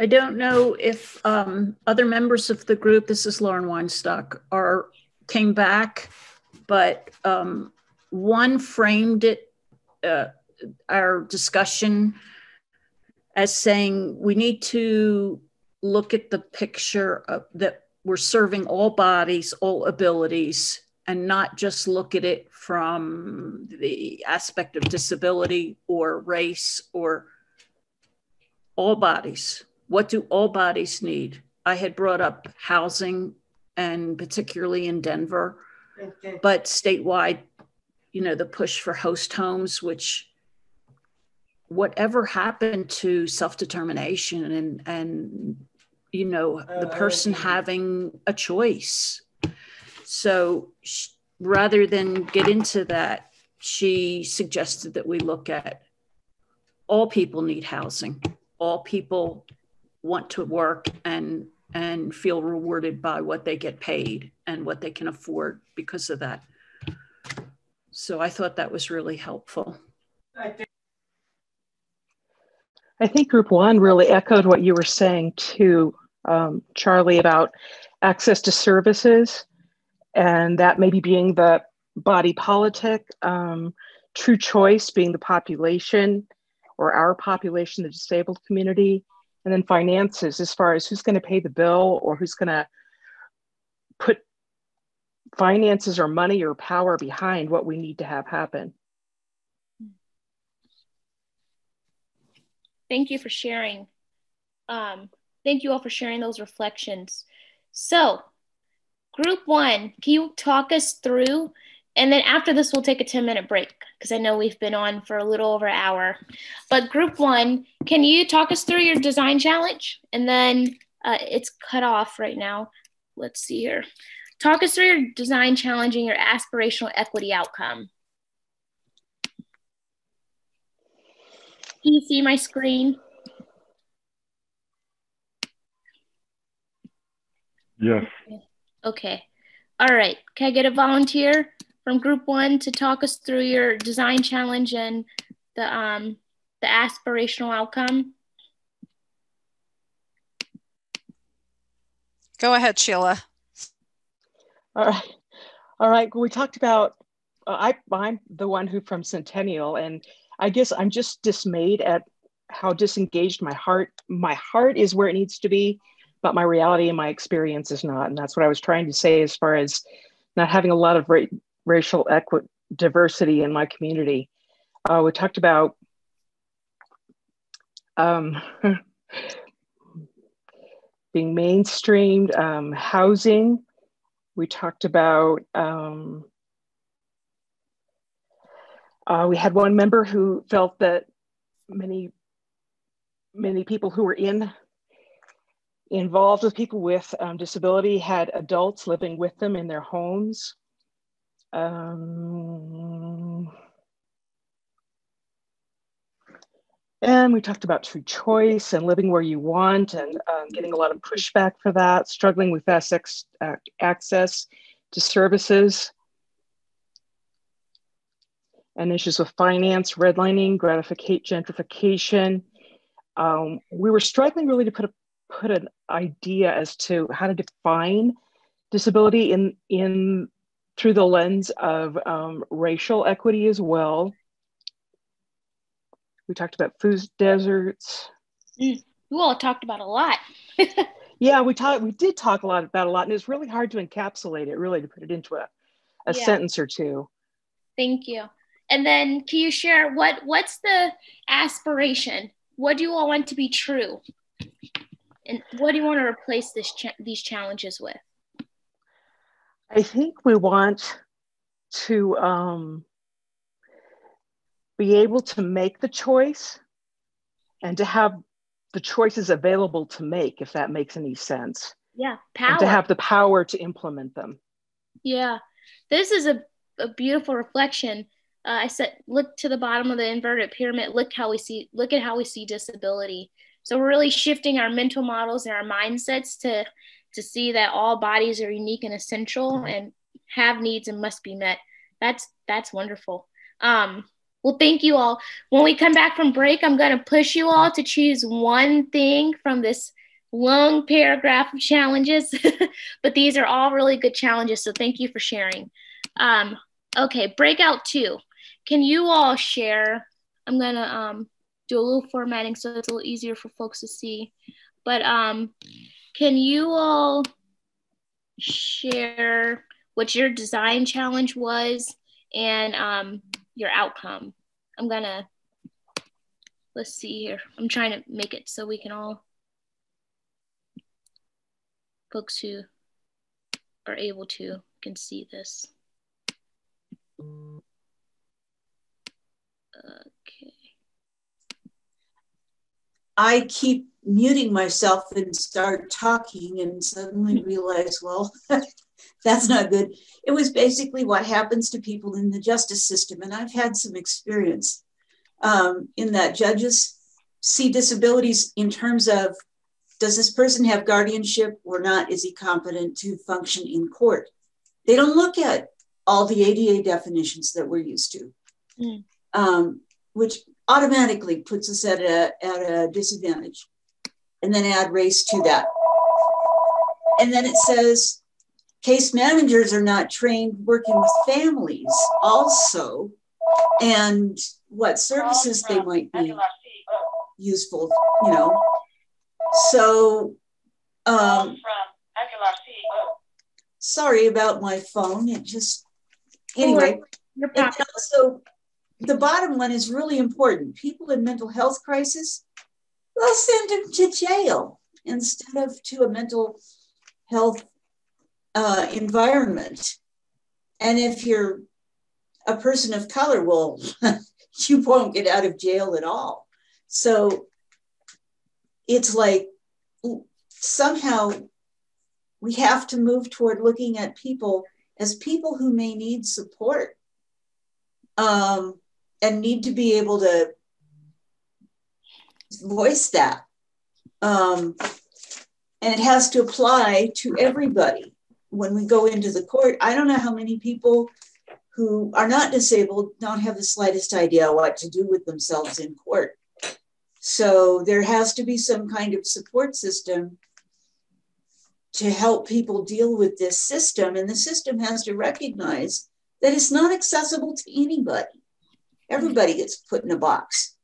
Speaker 12: I don't know if um, other members of the group, this is Lauren Weinstock, are came back, but um, one framed it, uh, our discussion as saying we need to look at the picture of, that we're serving all bodies, all abilities, and not just look at it from the aspect of disability or race or all bodies what do all bodies need? I had brought up housing and particularly in Denver, okay. but statewide, you know, the push for host homes, which whatever happened to self-determination and and you know the oh, person having a choice so she, rather than get into that she suggested that we look at all people need housing all people want to work and and feel rewarded by what they get paid and what they can afford because of that. So I thought that was really helpful.
Speaker 13: I think group one really echoed what you were saying too, um, Charlie, about access to services and that maybe being the body politic, um, true choice being the population or our population, the disabled community, and then finances as far as who's going to pay the bill or who's going to put finances or money or power behind what we need to have happen.
Speaker 3: Thank you for sharing. Um, thank you all for sharing those reflections. So, group one, can you talk us through and then after this, we'll take a 10 minute break because I know we've been on for a little over an hour. But group one, can you talk us through your design challenge? And then uh, it's cut off right now. Let's see here. Talk us through your design challenge and your aspirational equity outcome. Can you see my screen?
Speaker 14: Yes.
Speaker 3: Okay. All right. Can I get a volunteer? From group one to talk us through your design challenge and the, um, the aspirational outcome?
Speaker 1: Go ahead, Sheila.
Speaker 13: All right. All right. Well, We talked about I, I'm the one who from Centennial, and I guess I'm just dismayed at how disengaged my heart. My heart is where it needs to be, but my reality and my experience is not. And that's what I was trying to say as far as not having a lot of ra- racial equity diversity in my community. Uh, we talked about um, being mainstreamed, um, housing. We talked about, um, uh, we had one member who felt that many, many people who were in involved with people with um, disability had adults living with them in their homes. Um, and we talked about true choice and living where you want and um, getting a lot of pushback for that, struggling with fast ex- access to services and issues with finance, redlining, gratificate, gentrification. Um, we were struggling really to put a, put an idea as to how to define disability in in through the lens of um, racial equity as well. We talked about food deserts.
Speaker 3: Mm, you all talked about a lot.
Speaker 13: yeah, we talked. We did talk a lot about a lot, and it's really hard to encapsulate it, really, to put it into a, a
Speaker 3: Yeah.
Speaker 13: sentence or two.
Speaker 3: Thank you. And then can you share what what's the aspiration? What do you all want to be true? And what do you want to replace this cha- these challenges with?
Speaker 13: I think we want to um, be able to make the choice and to have the choices available to make, if that makes any sense,
Speaker 3: Yeah,
Speaker 13: and
Speaker 3: power.
Speaker 13: to have the power to implement them.
Speaker 3: Yeah, this is a, a beautiful reflection. Uh, I said, look to the bottom of the inverted pyramid. Look how we see. Look at how we see disability. So we're really shifting our mental models and our mindsets to to see that all bodies are unique and essential and have needs and must be met. That's that's wonderful. Um, well, thank you all. When we come back from break, I'm going to push you all to choose one thing from this long paragraph of challenges, but these are all really good challenges. So thank you for sharing. Um, okay, breakout two. Can you all share? I'm gonna um, do a little formatting so it's a little easier for folks to see. But um, can you all share what your design challenge was and um, your outcome? I'm gonna let's see here. I'm trying to make it so we can all folks who are able to can see this. Okay.
Speaker 5: I keep muting myself and start talking and suddenly realize, well, that's not good. It was basically what happens to people in the justice system. And I've had some experience um, in that judges see disabilities in terms of does this person have guardianship or not? Is he competent to function in court? They don't look at all the ADA definitions that we're used to
Speaker 3: Mm.
Speaker 5: um, which automatically puts us at a, at a disadvantage. And then add race to that. And then it says case managers are not trained working with families also, and what services they might be useful, you know. So, um, sorry about my phone. It just, anyway. And also, the bottom one is really important. People in mental health crisis, they'll send them to jail instead of to a mental health uh, environment. And if you're a person of color, well, you won't get out of jail at all. So it's like somehow we have to move toward looking at people as people who may need support um, and need to be able to voice that. Um, and it has to apply to everybody when we go into the court. I don't know how many people who are not disabled don't have the slightest idea what to do with themselves in court. So there has to be some kind of support system to help people deal with this system. And the system has to recognize that it's not accessible to anybody. Everybody gets put in a box.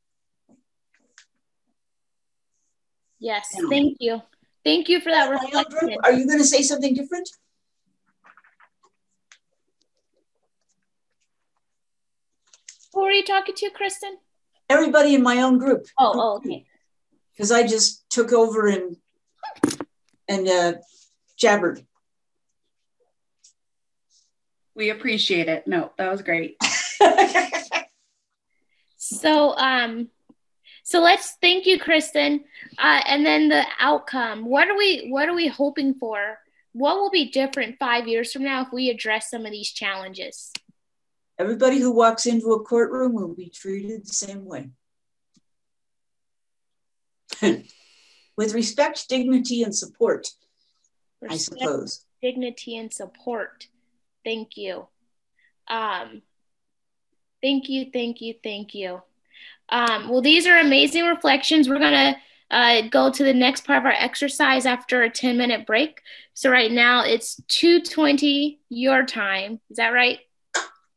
Speaker 3: Yes, thank you. Thank you for that reflection.
Speaker 5: Are you going to say something different?
Speaker 3: Who are you talking to, Kristen?
Speaker 5: Everybody in my own group.
Speaker 3: Oh, oh okay.
Speaker 5: Because I just took over and and uh, jabbered.
Speaker 6: We appreciate it. No, that was great.
Speaker 3: so, um, so let's thank you, Kristen. Uh, and then the outcome. What are we? What are we hoping for? What will be different five years from now if we address some of these challenges?
Speaker 5: Everybody who walks into a courtroom will be treated the same way. With respect, dignity, and support, respect, I suppose.
Speaker 3: Dignity and support. Thank you. Um, thank you, thank you, thank you. Um, well, these are amazing reflections. We're going to uh, go to the next part of our exercise after a 10 minute break. So right now it's 2.20 your time. Is that right?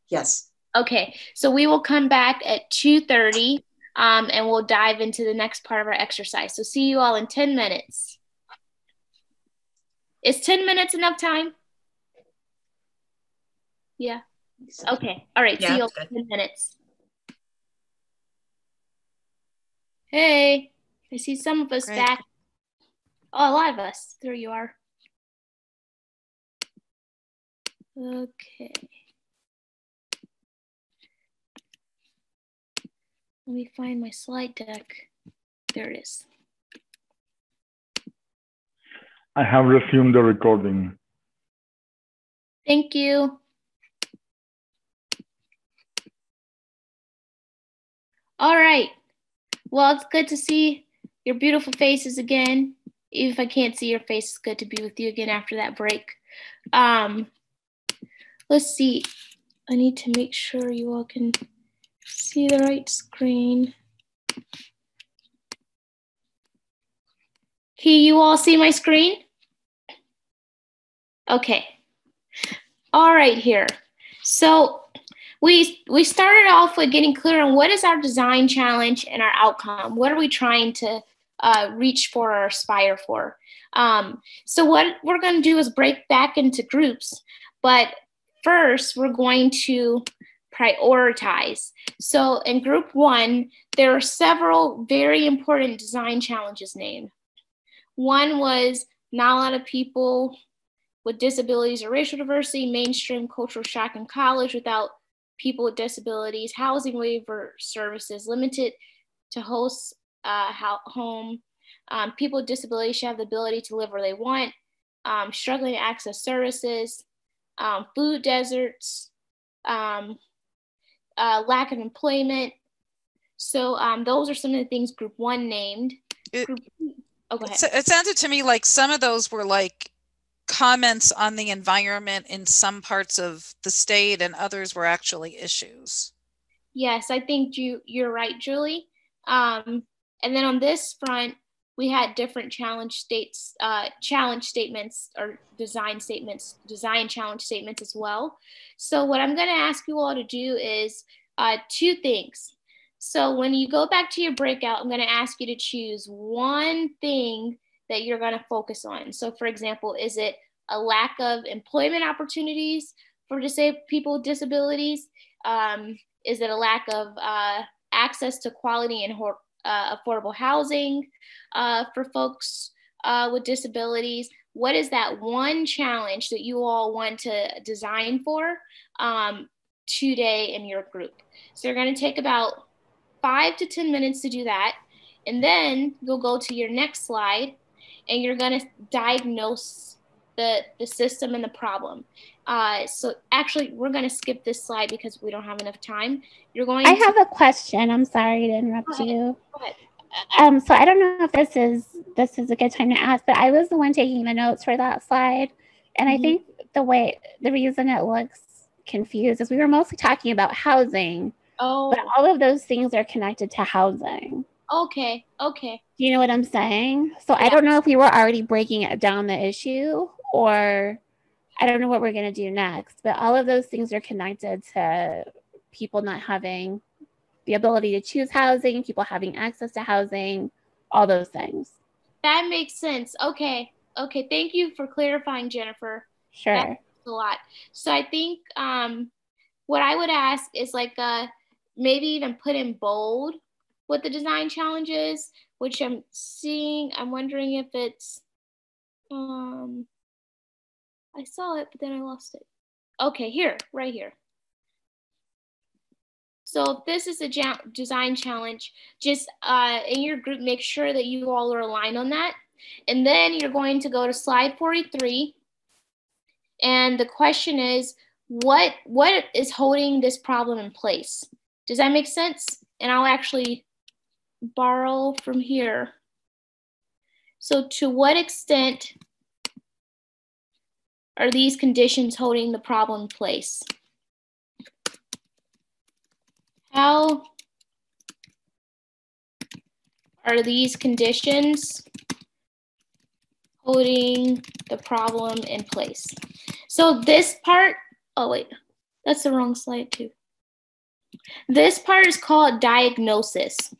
Speaker 5: Yes.
Speaker 3: Okay. So we will come back at 2.30 um, and we'll dive into the next part of our exercise. So see you all in 10 minutes. Is 10 minutes enough time? Yeah. Okay. All right. Yeah, see you all in 10 minutes. Hey, I see some of us Great. back. Oh, a lot of us. There you are. Okay. Let me find my slide deck. There it is.
Speaker 14: I have resumed the recording.
Speaker 3: Thank you. All right. Well, it's good to see your beautiful faces again. Even if I can't see your face, it's good to be with you again after that break. Um, let's see. I need to make sure you all can see the right screen. Can you all see my screen? Okay. All right here. So we we started off with getting clear on what is our design challenge and our outcome. What are we trying to uh, reach for or aspire for? Um, so what we're going to do is break back into groups, but first we're going to prioritize. So in group one, there are several very important design challenges named. One was not a lot of people with disabilities or racial diversity, mainstream cultural shock in college without people with disabilities, housing waiver services limited to host uh, home. Um, people with disabilities should have the ability to live where they want, um, struggling to access services, um, food deserts, um, uh, lack of employment. So um, those are some of the things Group One named. It, group,
Speaker 1: oh, ahead. It sounded to me like some of those were like comments on the environment in some parts of the state and others were actually issues.
Speaker 3: Yes, I think you you're right, Julie. Um, and then on this front, we had different challenge states, uh, challenge statements or design statements, design challenge statements as well. So what I'm going to ask you all to do is uh, two things. So when you go back to your breakout, I'm going to ask you to choose one thing that you're going to focus on. So, for example, is it a lack of employment opportunities for disabled people with disabilities? Um, is it a lack of uh, access to quality and uh, affordable housing uh, for folks uh, with disabilities? What is that one challenge that you all want to design for um, today in your group? So you're going to take about five to 10 minutes to do that. And then you'll go to your next slide and you're going to diagnose the, the system and the problem. Uh, so actually, we're going to skip this slide because we don't have enough time. You're going.
Speaker 15: I to- have a question. I'm sorry to interrupt you. Um, so I don't know if this is this is a good time to ask, but I was the one taking the notes for that slide, and mm-hmm. I think the way the reason it looks confused is we were mostly talking about housing.
Speaker 3: Oh.
Speaker 15: But all of those things are connected to housing.
Speaker 3: Okay. Okay.
Speaker 15: Do you know what I'm saying? So yeah. I don't know if we were already breaking it down the issue or I don't know what we're going to do next, but all of those things are connected to people not having the ability to choose housing, people having access to housing, all those things.
Speaker 3: That makes sense. Okay. Okay. Thank you for clarifying, Jennifer.
Speaker 15: Sure.
Speaker 3: That's a lot. So I think um, what I would ask is like uh, maybe even put in bold what the design challenge is, which I'm seeing. I'm wondering if it's, um, I saw it, but then I lost it. Okay, here, right here. So if this is a ja- design challenge, just uh, in your group, make sure that you all are aligned on that. And then you're going to go to slide 43. And the question is, what, what is holding this problem in place? Does that make sense? And I'll actually borrow from here. So to what extent are these conditions holding the problem in place? How are these conditions holding the problem in place? So this part, oh wait, that's the wrong slide too. This part is called diagnosis.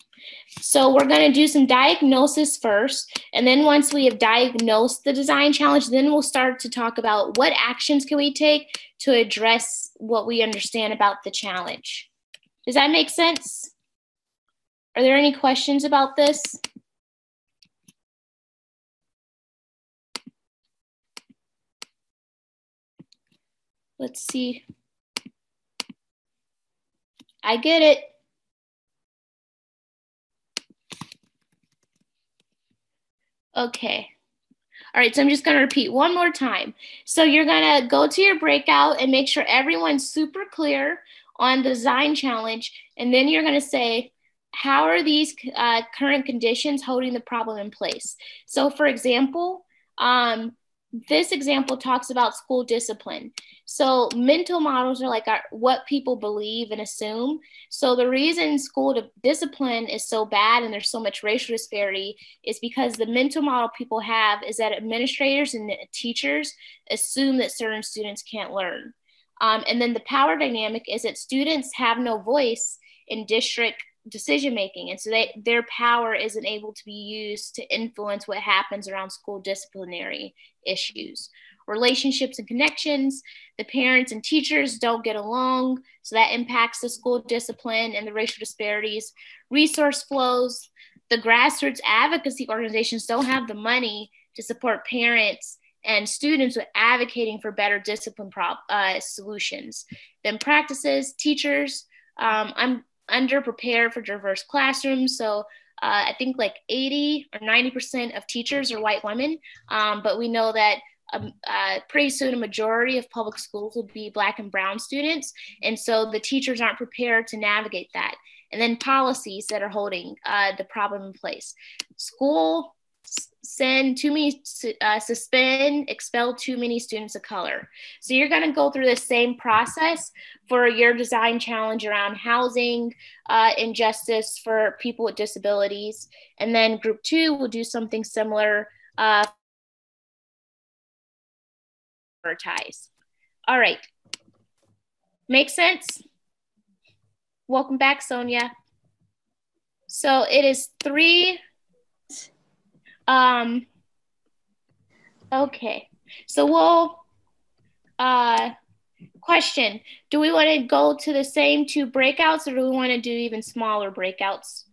Speaker 3: So we're going to do some diagnosis first. And then once we have diagnosed the design challenge, then we'll start to talk about what actions can we take to address what we understand about the challenge. Does that make sense? Are there any questions about this? Let's see. I get it. Okay. All right, so I'm just gonna repeat one more time. So you're gonna go to your breakout and make sure everyone's super clear on the design challenge. And then you're gonna say, how are these uh, current conditions holding the problem in place? So for example, um, this example talks about school discipline. So mental models are like our, what people believe and assume. So the reason school discipline is so bad and there's so much racial disparity is because the mental model people have is that administrators and teachers assume that certain students can't learn. Um, and then the power dynamic is that students have no voice in district decision making and so they their power isn't able to be used to influence what happens around school disciplinary issues. Relationships and connections the parents and teachers don't get along so that impacts the school discipline and the racial disparities. Resource flows the grassroots advocacy organizations don't have the money to support parents and students with advocating for better discipline prop, uh, solutions. Then practices teachers um, i'm underprepared for diverse classrooms. So uh, I think like 80 or 90% of teachers are white women, um, but we know that um, uh, pretty soon a majority of public schools will be black and brown students. And so the teachers aren't prepared to navigate that. And then policies that are holding uh, the problem in place. School send too many, uh, suspend, expel too many students of color. So you're going to go through the same process for your design challenge around housing, uh, injustice for people with disabilities. And then group two will do something similar. Uh, prioritize. All right. Make sense? Welcome back, Sonia. So it is three um, okay. So we'll, uh, question, do we want to go to the same two breakouts or do we want to do even smaller breakouts?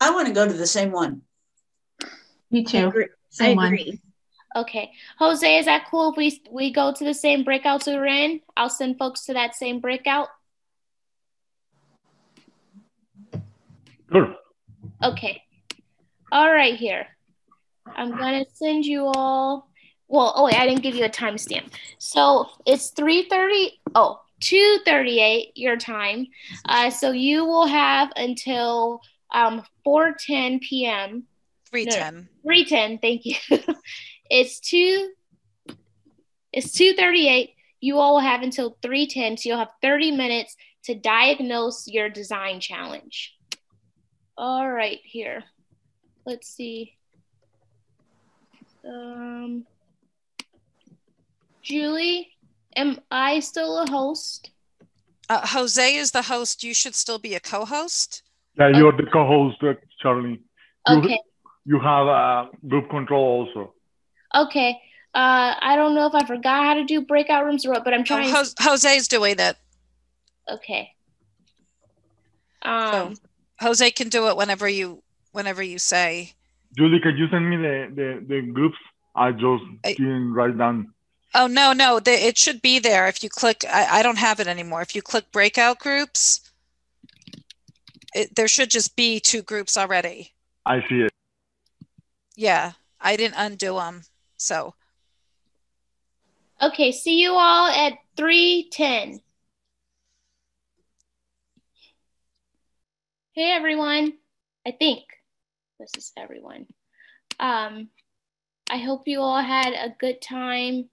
Speaker 5: I want to go to the same one.
Speaker 7: Me too.
Speaker 10: I agree.
Speaker 7: Same
Speaker 10: I
Speaker 7: one.
Speaker 3: Okay. Jose, is that cool if we, we go to the same breakouts we were in? I'll send folks to that same breakout.
Speaker 14: Sure.
Speaker 3: Okay. All right, here. I'm gonna send you all. Well, oh wait, I didn't give you a timestamp. So it's 3:30. Oh, 2:38 your time. Uh, so you will have until um 4:10 p.m.
Speaker 1: 310.
Speaker 3: 3:10. Thank you. it's two. It's 2:38. You all will have until 3:10. So you'll have 30 minutes to diagnose your design challenge. All right, here. Let's see. Um, Julie, am I still a host?
Speaker 1: Uh, Jose is the host. You should still be a co-host.
Speaker 14: Yeah, you're the co-host, Charlie. You,
Speaker 3: Okay.
Speaker 14: You have uh, group control also.
Speaker 3: Okay. Uh, I don't know if I forgot how to do breakout rooms or what, but I'm
Speaker 1: Oh,
Speaker 3: trying.
Speaker 1: Jos- Jose's doing it.
Speaker 3: Okay. Um,
Speaker 1: Jose can do it whenever you whenever you say.
Speaker 14: Julie, could you send me the the, the groups? I just didn't write down.
Speaker 1: Oh no, no, the, it should be there. If you click, I, I don't have it anymore. If you click breakout groups, it, there should just be two groups already.
Speaker 14: I see it.
Speaker 1: Yeah, I didn't undo them, so.
Speaker 3: Okay, see you all at 310. Hey everyone. I think this is everyone. Um, I hope you all had a good time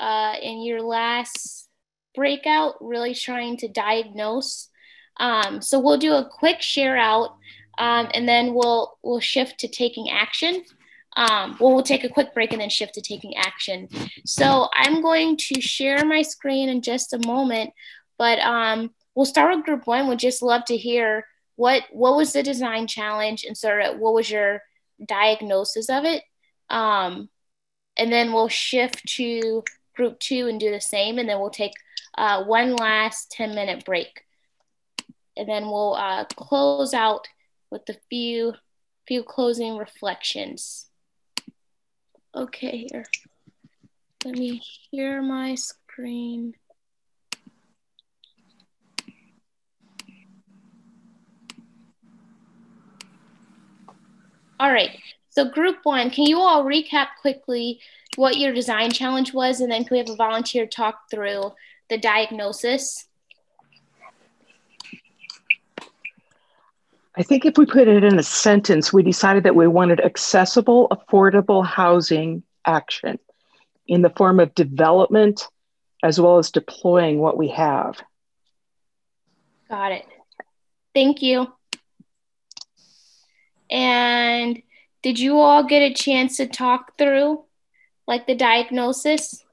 Speaker 3: uh, in your last breakout, really trying to diagnose. Um, so we'll do a quick share out, um, and then we'll we'll shift to taking action. Um, well, we'll take a quick break and then shift to taking action. So I'm going to share my screen in just a moment, but um, we'll start with group one. We'd just love to hear what what was the design challenge and sort of what was your diagnosis of it. Um, and then we'll shift to group two and do the same, and then we'll take uh, one last 10 minute break. And then we'll uh, close out with a few few closing reflections. Okay, here. Let me share my screen. All right. So group one, can you all recap quickly what your design challenge was, and then can we have a volunteer talk through the diagnosis?
Speaker 13: I think if we put it in a sentence, we decided that we wanted accessible, affordable housing action in the form of development as well as deploying what we have.
Speaker 3: Got it. Thank you. And did you all get a chance to talk through like the diagnosis?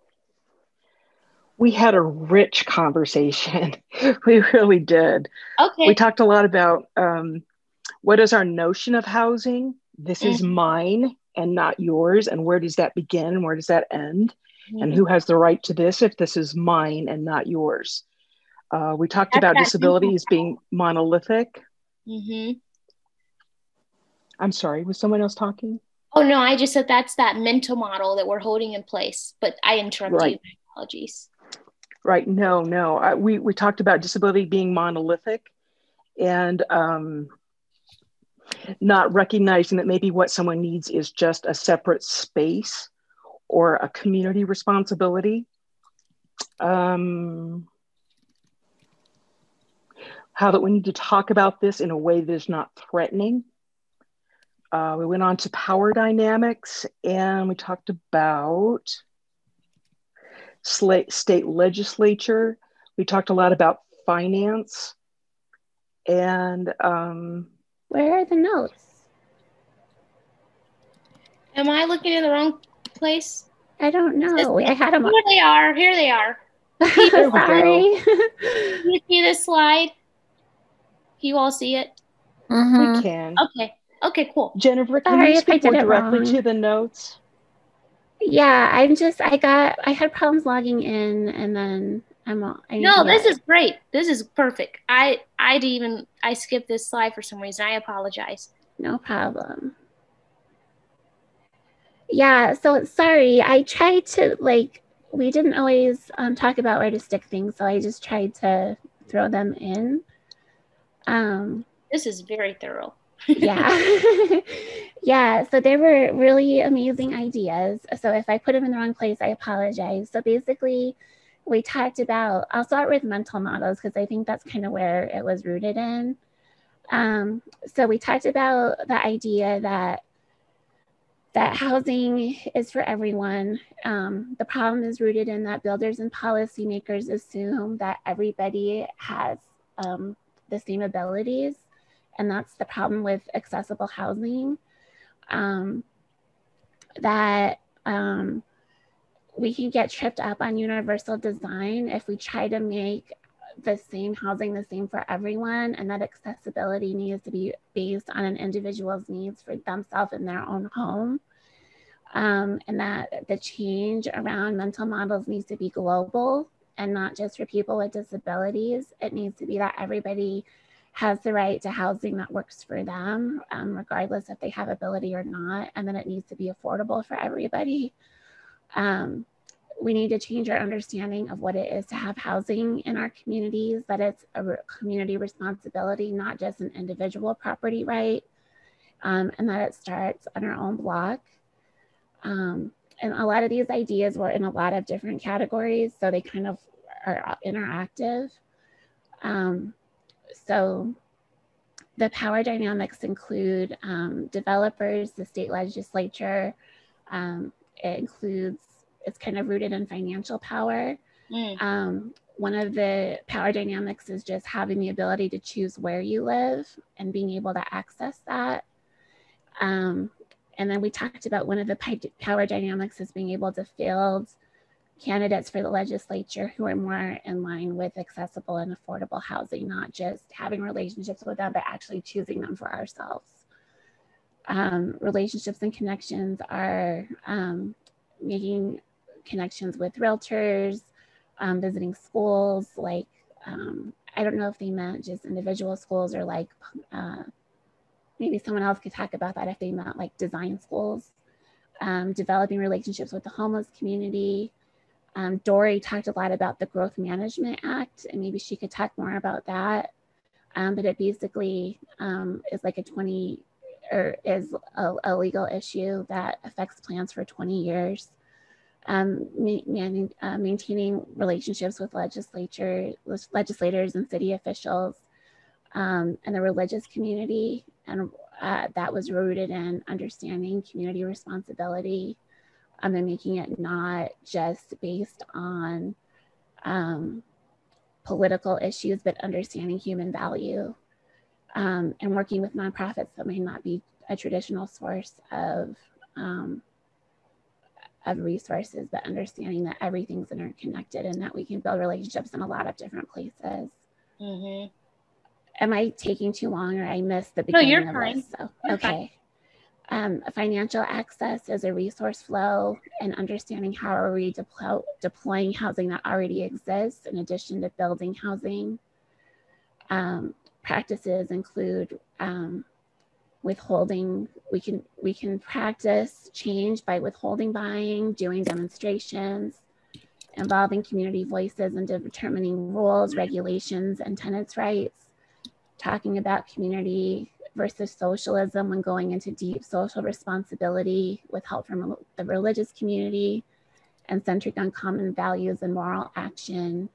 Speaker 13: We had a rich conversation. we really did.
Speaker 3: Okay.
Speaker 13: We talked a lot about um, what is our notion of housing? This is
Speaker 3: Mhm.
Speaker 13: mine and not yours. And where does that begin and where does that end? And
Speaker 3: Mhm.
Speaker 13: who has the right to this if this is mine and not yours? Uh, we talked
Speaker 3: That's
Speaker 13: about as being monolithic.
Speaker 3: Mm-hmm.
Speaker 13: I'm sorry, was someone else talking?
Speaker 3: Oh no, I just said that's that mental model that we're holding in place, but I interrupted
Speaker 13: Right.
Speaker 3: you. My apologies.
Speaker 13: Right. No, no. I, we, we talked about disability being monolithic and um, not recognizing that maybe what someone needs is just a separate space or a community responsibility. Um, how that we need to talk about this in a way that is not threatening. Uh, we went on to power dynamics and we talked about sla- state legislature. We talked a lot about finance. And um,
Speaker 15: Where are the notes?
Speaker 3: Am I looking in the wrong place?
Speaker 15: I don't know. I had them.
Speaker 3: Here they are. Here they are.
Speaker 15: Sorry.
Speaker 3: You see this slide? Can you all see it?
Speaker 13: we can.
Speaker 3: Okay. Okay, cool.
Speaker 13: Jennifer, can
Speaker 15: Sorry
Speaker 13: you speak more directly
Speaker 15: wrong.
Speaker 13: to the notes?
Speaker 15: Yeah, I'm just. I got. I had problems logging in, and then I'm. all- I need
Speaker 3: No, this
Speaker 15: get-
Speaker 3: is great. This is perfect. I I didn't even I skipped this slide for some reason. I apologize.
Speaker 15: No problem. Yeah, so sorry. I tried to like we didn't always um, talk about where to stick things, so I just tried to throw them in. Um,
Speaker 3: This is very thorough.
Speaker 15: Yeah. yeah, so they were really amazing ideas. So if I put them in the wrong place, I apologize. So basically, we talked about, I'll start with mental models because I think that's kind of where it was rooted in. Um, so we talked about the idea that that housing is for everyone. Um, the problem is rooted in that builders and policymakers assume that everybody has um, the same abilities, and that's the problem with accessible housing. Um, that um, we can get tripped up on universal design if we try to make the same housing the same for everyone and that accessibility needs to be based on an individual's needs for themselves in their own home um, and that the change around mental models needs to be global and not just for people with disabilities it needs to be that everybody has the right to housing that works for them um, regardless if they have ability or not and then it needs to be affordable for everybody um, we need to change our understanding of what it is to have housing in our communities, that it's a community responsibility, not just an individual property right, um, and that it starts on our own block. Um, and a lot of these ideas were in a lot of different categories, so they kind of are interactive. Um, so the power dynamics include um, developers, the state legislature, um, it includes it's kind of rooted in financial power. Mm. Um, one of the power dynamics is just having the ability to choose where you live and being able to access that. Um, and then we talked about one of the power dynamics is being able to field candidates for the legislature who are more in line with accessible and affordable housing, not just having relationships with them, but actually choosing them for ourselves. Um, relationships and connections are um, making connections with realtors, um, visiting schools. Like, um, I don't know if they meant just individual schools or like uh, maybe someone else could talk about that if they meant like design schools. Um, developing relationships with the homeless community. Um, Dory talked a lot about the Growth Management Act, and maybe she could talk more about that. Um, but it basically um, is like a 20 or is a, a, legal issue that affects plans for 20 years um, man, uh, maintaining relationships with legislature, legislators and city officials um, and the religious community. And uh, that was rooted in understanding community responsibility um, and making it not just based on um, political issues, but understanding human value um, and working with nonprofits that may not be a traditional source of um, of resources, but understanding that everything's interconnected and that we can build relationships in a lot of different places. Mm-hmm. Am I taking too long or I missed the beginning?
Speaker 3: No, you're fine. This, so,
Speaker 15: okay. Fine. Um, financial access is a resource flow and understanding how are we deploy, deploying housing that already exists in addition to building housing. Um, practices include um, withholding we can we can practice change by withholding buying doing demonstrations involving community voices and determining rules regulations and tenants rights talking about community versus socialism when going into deep social responsibility with help from the religious community and centered on common values and moral action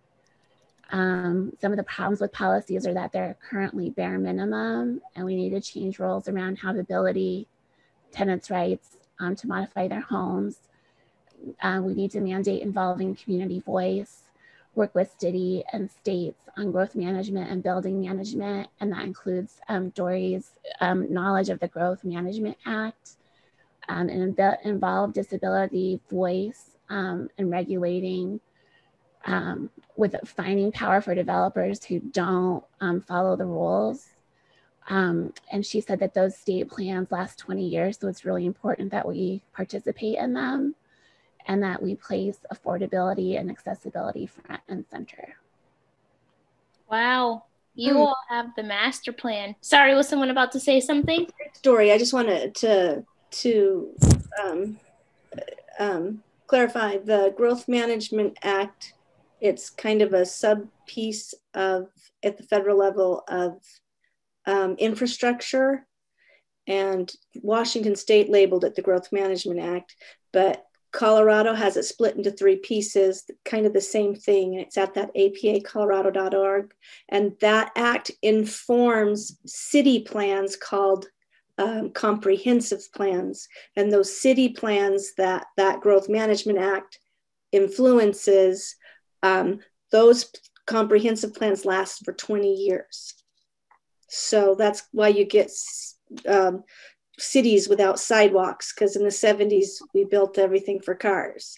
Speaker 15: um, some of the problems with policies are that they're currently bare minimum, and we need to change rules around habitability, tenants' rights um, to modify their homes. Uh, we need to mandate involving community voice, work with city and states on growth management and building management, and that includes um, Dory's um, knowledge of the Growth Management Act, um, and involve disability voice um, and regulating um, with finding power for developers who don't um, follow the rules. And she said that those state plans last 20 years, so it's really important that we participate in them and that we place affordability and accessibility front and center.
Speaker 3: Wow, you um, all have the master plan. Sorry, was someone about to say something?
Speaker 11: Story. I just wanted to to um, um, clarify the Growth Management Act it's kind of a sub piece of at the federal level of um, infrastructure and Washington state labeled it the Growth Management Act, but Colorado has it split into three pieces, kind of the same thing. and It's at that apacolorado.org. And that act informs city plans called um, comprehensive plans. And those city plans that that Growth Management Act influences um, those comprehensive plans last for 20 years. So that's why you get um, cities without sidewalks because in the 70s we built everything for cars.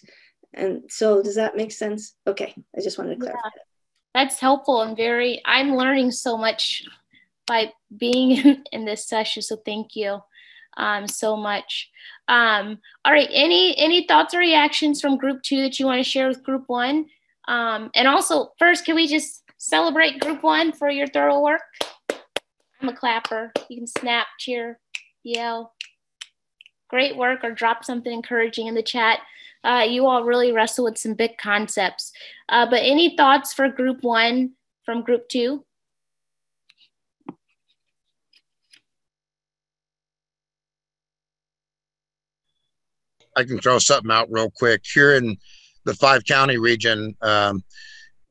Speaker 11: And so does that make sense? Okay, I just wanted to clarify.
Speaker 3: Yeah, that's helpful and very, I'm learning so much by being in, this session. So thank you um, so much. Um, all right, any any thoughts or reactions from group two that you want to share with group one? Um, and also, first, can we just celebrate group one for your thorough work? I'm a clapper. You can snap, cheer, yell. Great work, or drop something encouraging in the chat. Uh, you all really wrestle with some big concepts. Uh, but any thoughts for group one from group two?
Speaker 16: I can throw something out real quick. Here in the five county region, um,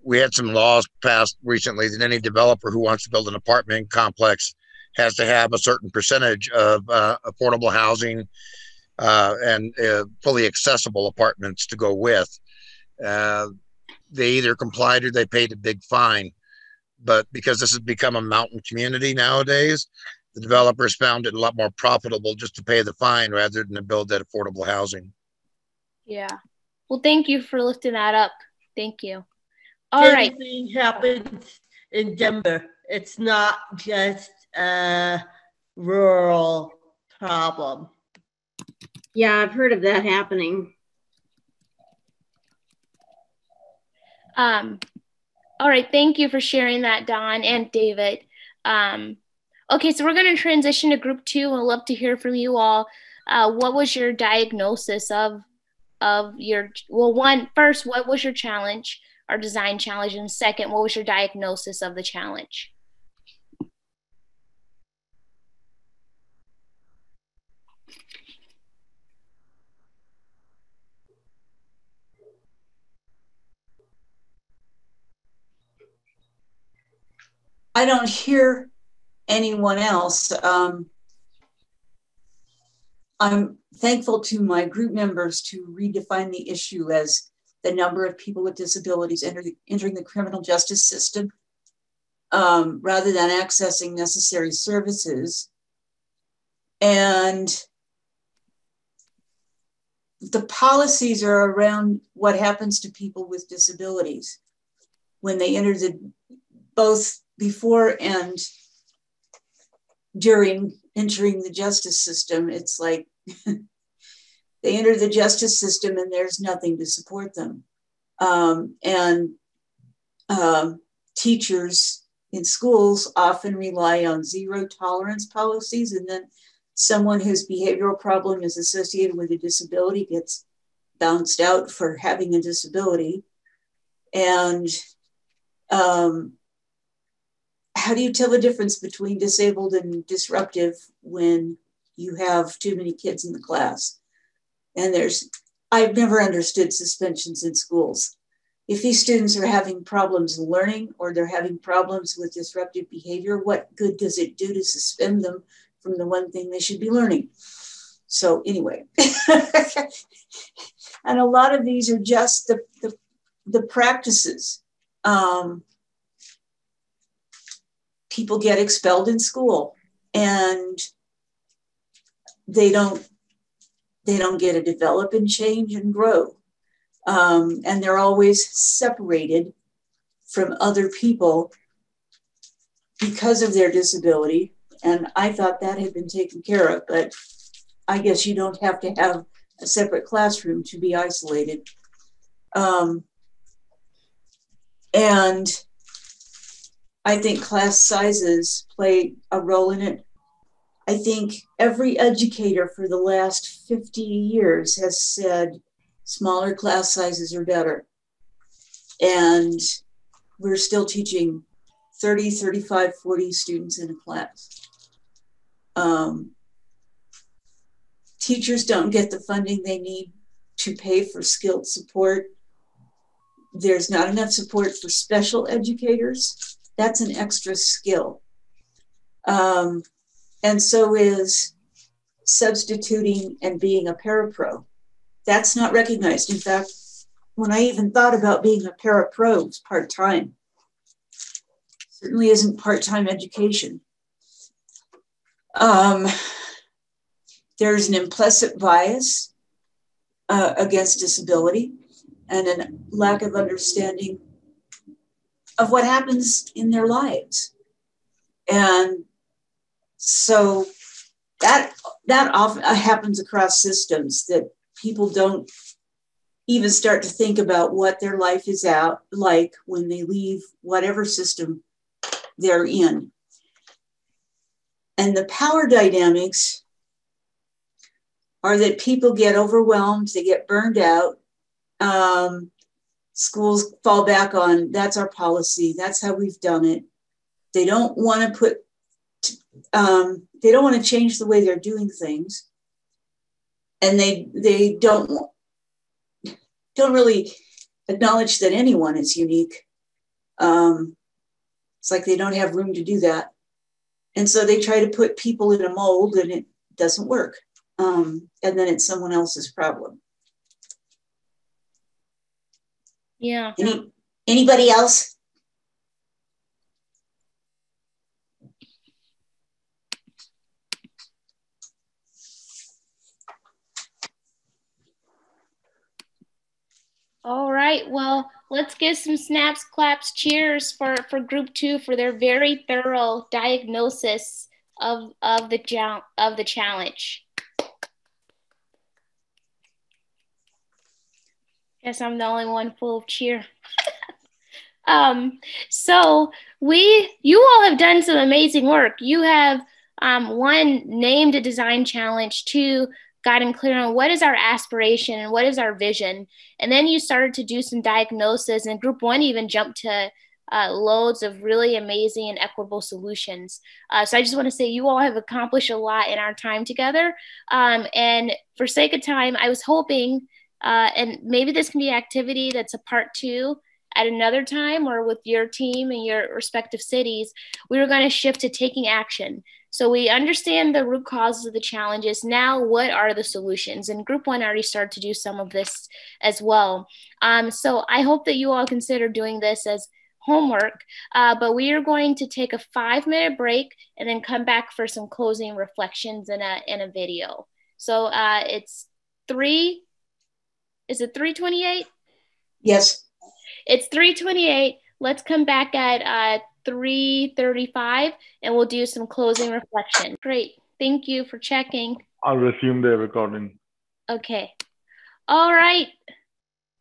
Speaker 16: we had some laws passed recently that any developer who wants to build an apartment complex has to have a certain percentage of uh, affordable housing uh, and uh, fully accessible apartments to go with. Uh, they either complied or they paid a big fine. But because this has become a mountain community nowadays, the developers found it a lot more profitable just to pay the fine rather than to build that affordable housing.
Speaker 3: Yeah. Well, thank you for lifting that up. Thank you. All
Speaker 9: Same
Speaker 3: right.
Speaker 9: thing happens in Denver. It's not just a rural problem.
Speaker 10: Yeah, I've heard of that happening.
Speaker 3: Um, all right. Thank you for sharing that, Don and David. Um, okay, so we're going to transition to group two. I'd love to hear from you all. Uh, what was your diagnosis of of your well one first what was your challenge or design challenge and second what was your diagnosis of the challenge
Speaker 5: I don't hear anyone else. Um, I'm thankful to my group members to redefine the issue as the number of people with disabilities enter the, entering the criminal justice system um, rather than accessing necessary services. And the policies are around what happens to people with disabilities when they enter the both before and during entering the justice system. It's like they enter the justice system and there's nothing to support them. Um, and um, teachers in schools often rely on zero tolerance policies, and then someone whose behavioral problem is associated with a disability gets bounced out for having a disability. And um, how do you tell the difference between disabled and disruptive when you have too many kids in the class? And there's, I've never understood suspensions in schools. If these students are having problems learning or they're having problems with disruptive behavior, what good does it do to suspend them from the one thing they should be learning? So, anyway, and a lot of these are just the, the, the practices. Um, people get expelled in school and they don't they don't get to develop and change and grow. Um, and they're always separated from other people because of their disability. And i thought that had been taken care of but i guess you don't have to have a separate classroom to be isolated. Um, and I think class sizes play a role in it. I think every educator for the last 50 years has said smaller class sizes are better. And we're still teaching 30, 35, 40 students in a class. Um, teachers don't get the funding they need to pay for skilled support. There's not enough support for special educators that's an extra skill. Um, and so is substituting and being a parapro. That's not recognized. In fact, when I even thought about being a parapro, part time. Certainly isn't part time education. Um, there's an implicit bias uh, against disability and a lack of understanding of what happens in their lives. And so that that often happens across systems that people don't even start to think about what their life is out like when they leave whatever system they're in. And the power dynamics are that people get overwhelmed, they get burned out. Um, schools fall back on that's our policy, that's how we've done it. They don't want to put, um, they don't want to change the way they're doing things, and they they don't don't really acknowledge that anyone is unique. Um, it's like they don't have room to do that. And so they try to put people in a mold and it doesn't work. Um, and then it's someone else's problem.
Speaker 3: Yeah.
Speaker 5: Any, anybody else?
Speaker 3: All right. Well, let's give some snaps, claps, cheers for, for group two for their very thorough diagnosis of, of the of the challenge. Guess I'm the only one full of cheer. um, so we, you all have done some amazing work. You have um, one named a design challenge, two gotten clear on what is our aspiration and what is our vision. And then you started to do some diagnosis, and group one even jumped to uh, loads of really amazing and equitable solutions. Uh, so I just want to say you all have accomplished a lot in our time together. Um, and for sake of time, I was hoping, uh, and maybe this can be activity that's a part two at another time or with your team and your respective cities, we were going to shift to taking action. So we understand the root causes of the challenges. Now, what are the solutions? And group one already started to do some of this as well. Um, so I hope that you all consider doing this as homework, uh, but we are going to take a five minute break and then come back for some closing reflections in a, in a video. So uh, it's three, is it 328?
Speaker 5: Yes.
Speaker 3: It's 328. Let's come back at uh, 3.35 and we'll do some closing reflection. Great. Thank you for checking.
Speaker 14: I'll resume the recording.
Speaker 3: Okay. All right,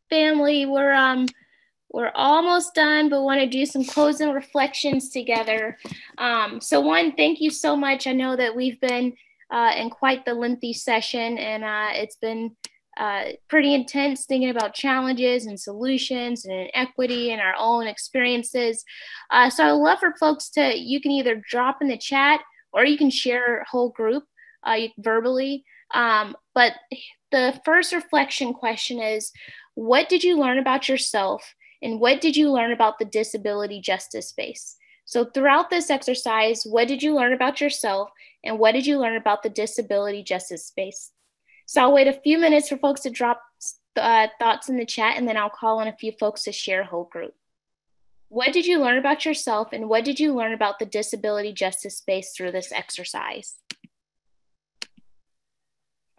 Speaker 3: family, we're um we're almost done, but want to do some closing reflections together. Um, so one, thank you so much. I know that we've been uh, in quite the lengthy session and uh, it's been uh, pretty intense thinking about challenges and solutions and equity and our own experiences. Uh, so I love for folks to, you can either drop in the chat or you can share whole group uh, verbally. Um, but the first reflection question is what did you learn about yourself and what did you learn about the disability justice space? So throughout this exercise, what did you learn about yourself and what did you learn about the disability justice space? So I'll wait a few minutes for folks to drop uh, thoughts in the chat and then I'll call on a few folks to share whole group. What did you learn about yourself and what did you learn about the disability justice space through this exercise?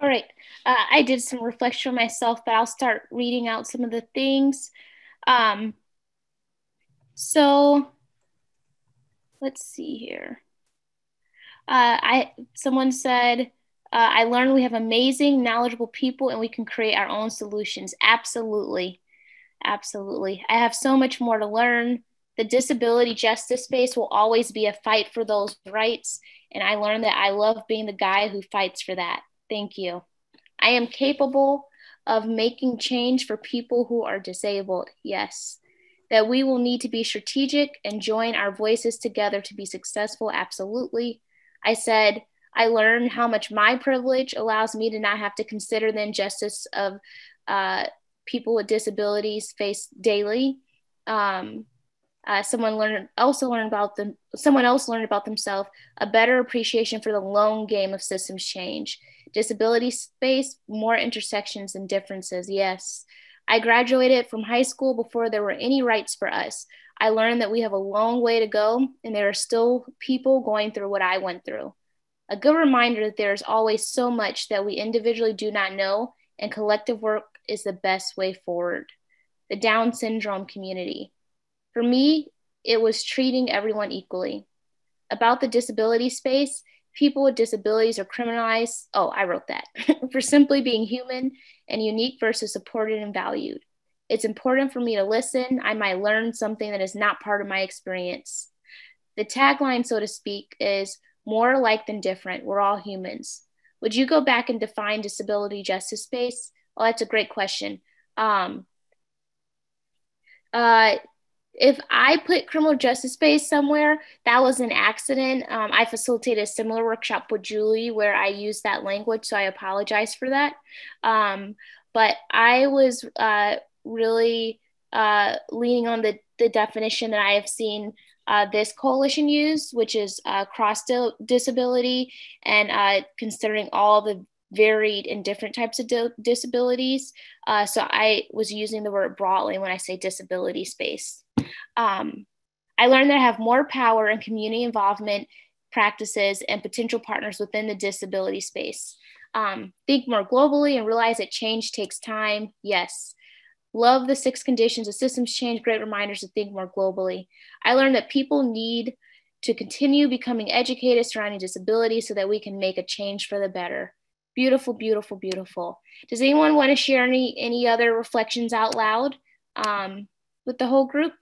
Speaker 3: All right, uh, I did some reflection on myself, but I'll start reading out some of the things. Um, so let's see here. Uh, I someone said uh, I learned we have amazing, knowledgeable people and we can create our own solutions. Absolutely. Absolutely. I have so much more to learn. The disability justice space will always be a fight for those rights. And I learned that I love being the guy who fights for that. Thank you. I am capable of making change for people who are disabled. Yes. That we will need to be strategic and join our voices together to be successful. Absolutely. I said, I learned how much my privilege allows me to not have to consider the injustice of uh, people with disabilities face daily. Um, uh, someone learned also learned about them. Someone else learned about themselves a better appreciation for the long game of systems change. Disability space, more intersections and differences. Yes, I graduated from high school before there were any rights for us. I learned that we have a long way to go, and there are still people going through what I went through. A good reminder that there is always so much that we individually do not know, and collective work is the best way forward. The Down syndrome community. For me, it was treating everyone equally. About the disability space, people with disabilities are criminalized. Oh, I wrote that for simply being human and unique versus supported and valued. It's important for me to listen. I might learn something that is not part of my experience. The tagline, so to speak, is more alike than different. We're all humans. Would you go back and define disability justice space? Oh, that's a great question. Um, uh, if I put criminal justice space somewhere, that was an accident. Um, I facilitated a similar workshop with Julie where I used that language, so I apologize for that. Um, but I was uh, really uh, leaning on the, the definition that I have seen uh, this coalition used, which is uh, cross disability and uh, considering all the varied and different types of di- disabilities. Uh, so I was using the word broadly when I say disability space. Um, I learned that I have more power and community involvement practices and potential partners within the disability space. Um, think more globally and realize that change takes time. Yes. Love the six conditions of systems change, great reminders to think more globally. I learned that people need to continue becoming educated surrounding disability so that we can make a change for the better. Beautiful, beautiful, beautiful. Does anyone want to share any, any other reflections out loud um, with the whole group?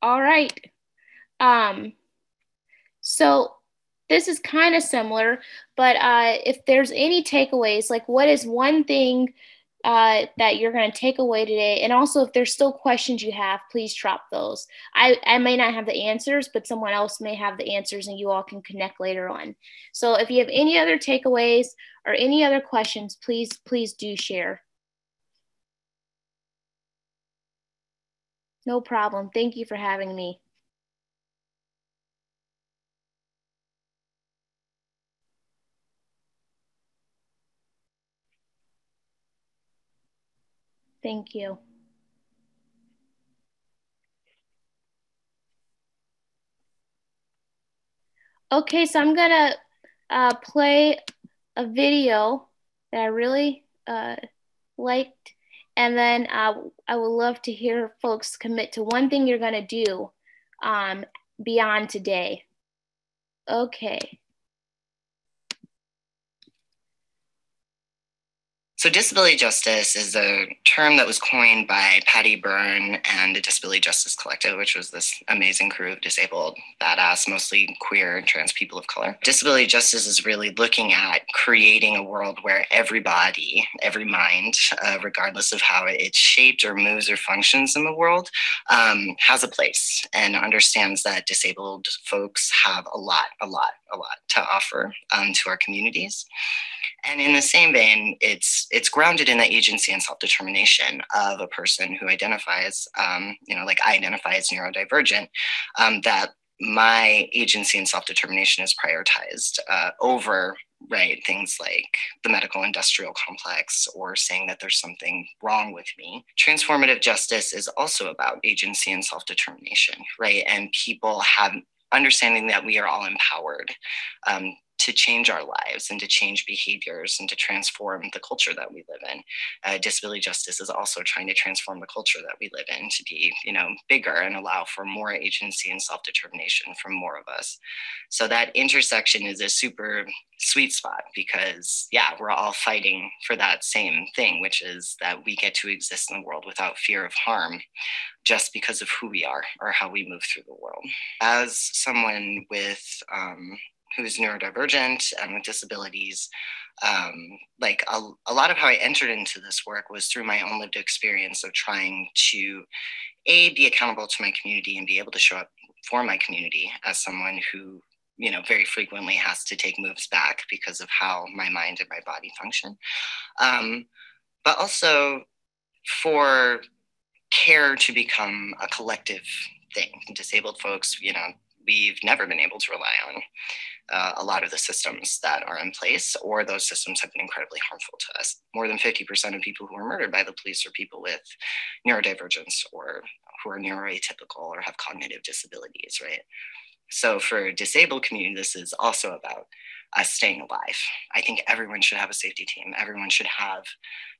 Speaker 3: All right. Um, so this is kind of similar, but uh, if there's any takeaways, like what is one thing uh, that you're going to take away today? And also, if there's still questions you have, please drop those. I, I may not have the answers, but someone else may have the answers and you all can connect later on. So if you have any other takeaways or any other questions, please, please do share. No problem. Thank you for having me. Thank you. Okay, so I'm gonna uh, play a video that I really uh, liked, and then uh, I would love to hear folks commit to one thing you're gonna do um, beyond today. Okay.
Speaker 17: So, disability justice is a term that was coined by Patty Berne and the Disability Justice Collective, which was this amazing crew of disabled, badass, mostly queer and trans people of color. Disability justice is really looking at creating a world where everybody, every mind, uh, regardless of how it's shaped or moves or functions in the world, um, has a place and understands that disabled folks have a lot, a lot, a lot to offer um, to our communities. And in the same vein, it's it's grounded in the agency and self-determination of a person who identifies, um, you know, like I identify as neurodivergent, um, that my agency and self-determination is prioritized uh, over right things like the medical industrial complex or saying that there's something wrong with me. Transformative justice is also about agency and self-determination right? And people have understanding that we are all empowered um, to change our lives and to change behaviors and to transform the culture that we live in. Uh, disability justice is also trying to transform the culture that we live in to be, you know, bigger and allow for more agency and self-determination from more of us. So that intersection is a super sweet spot because yeah, we're all fighting for that same thing, which is that we get to exist in the world without fear of harm just because of who we are or how we move through the world. As someone with um, who's neurodivergent and with disabilities, um, like a, a lot of how I entered into this work was through my own lived experience of trying to a be accountable to my community and be able to show up for my community as someone who you know very frequently has to take moves back because of how my mind and my body function. Um, but also for care to become a collective thing. Disabled folks you know we've never been able to rely on uh, a lot of the systems that are in place, or those systems have been incredibly harmful to us. More than 50% of people who are murdered by the police are people with neurodivergence or who are neuroatypical or have cognitive disabilities, right? So for disabled community, this is also about us staying alive. I think everyone should have a safety team. Everyone should have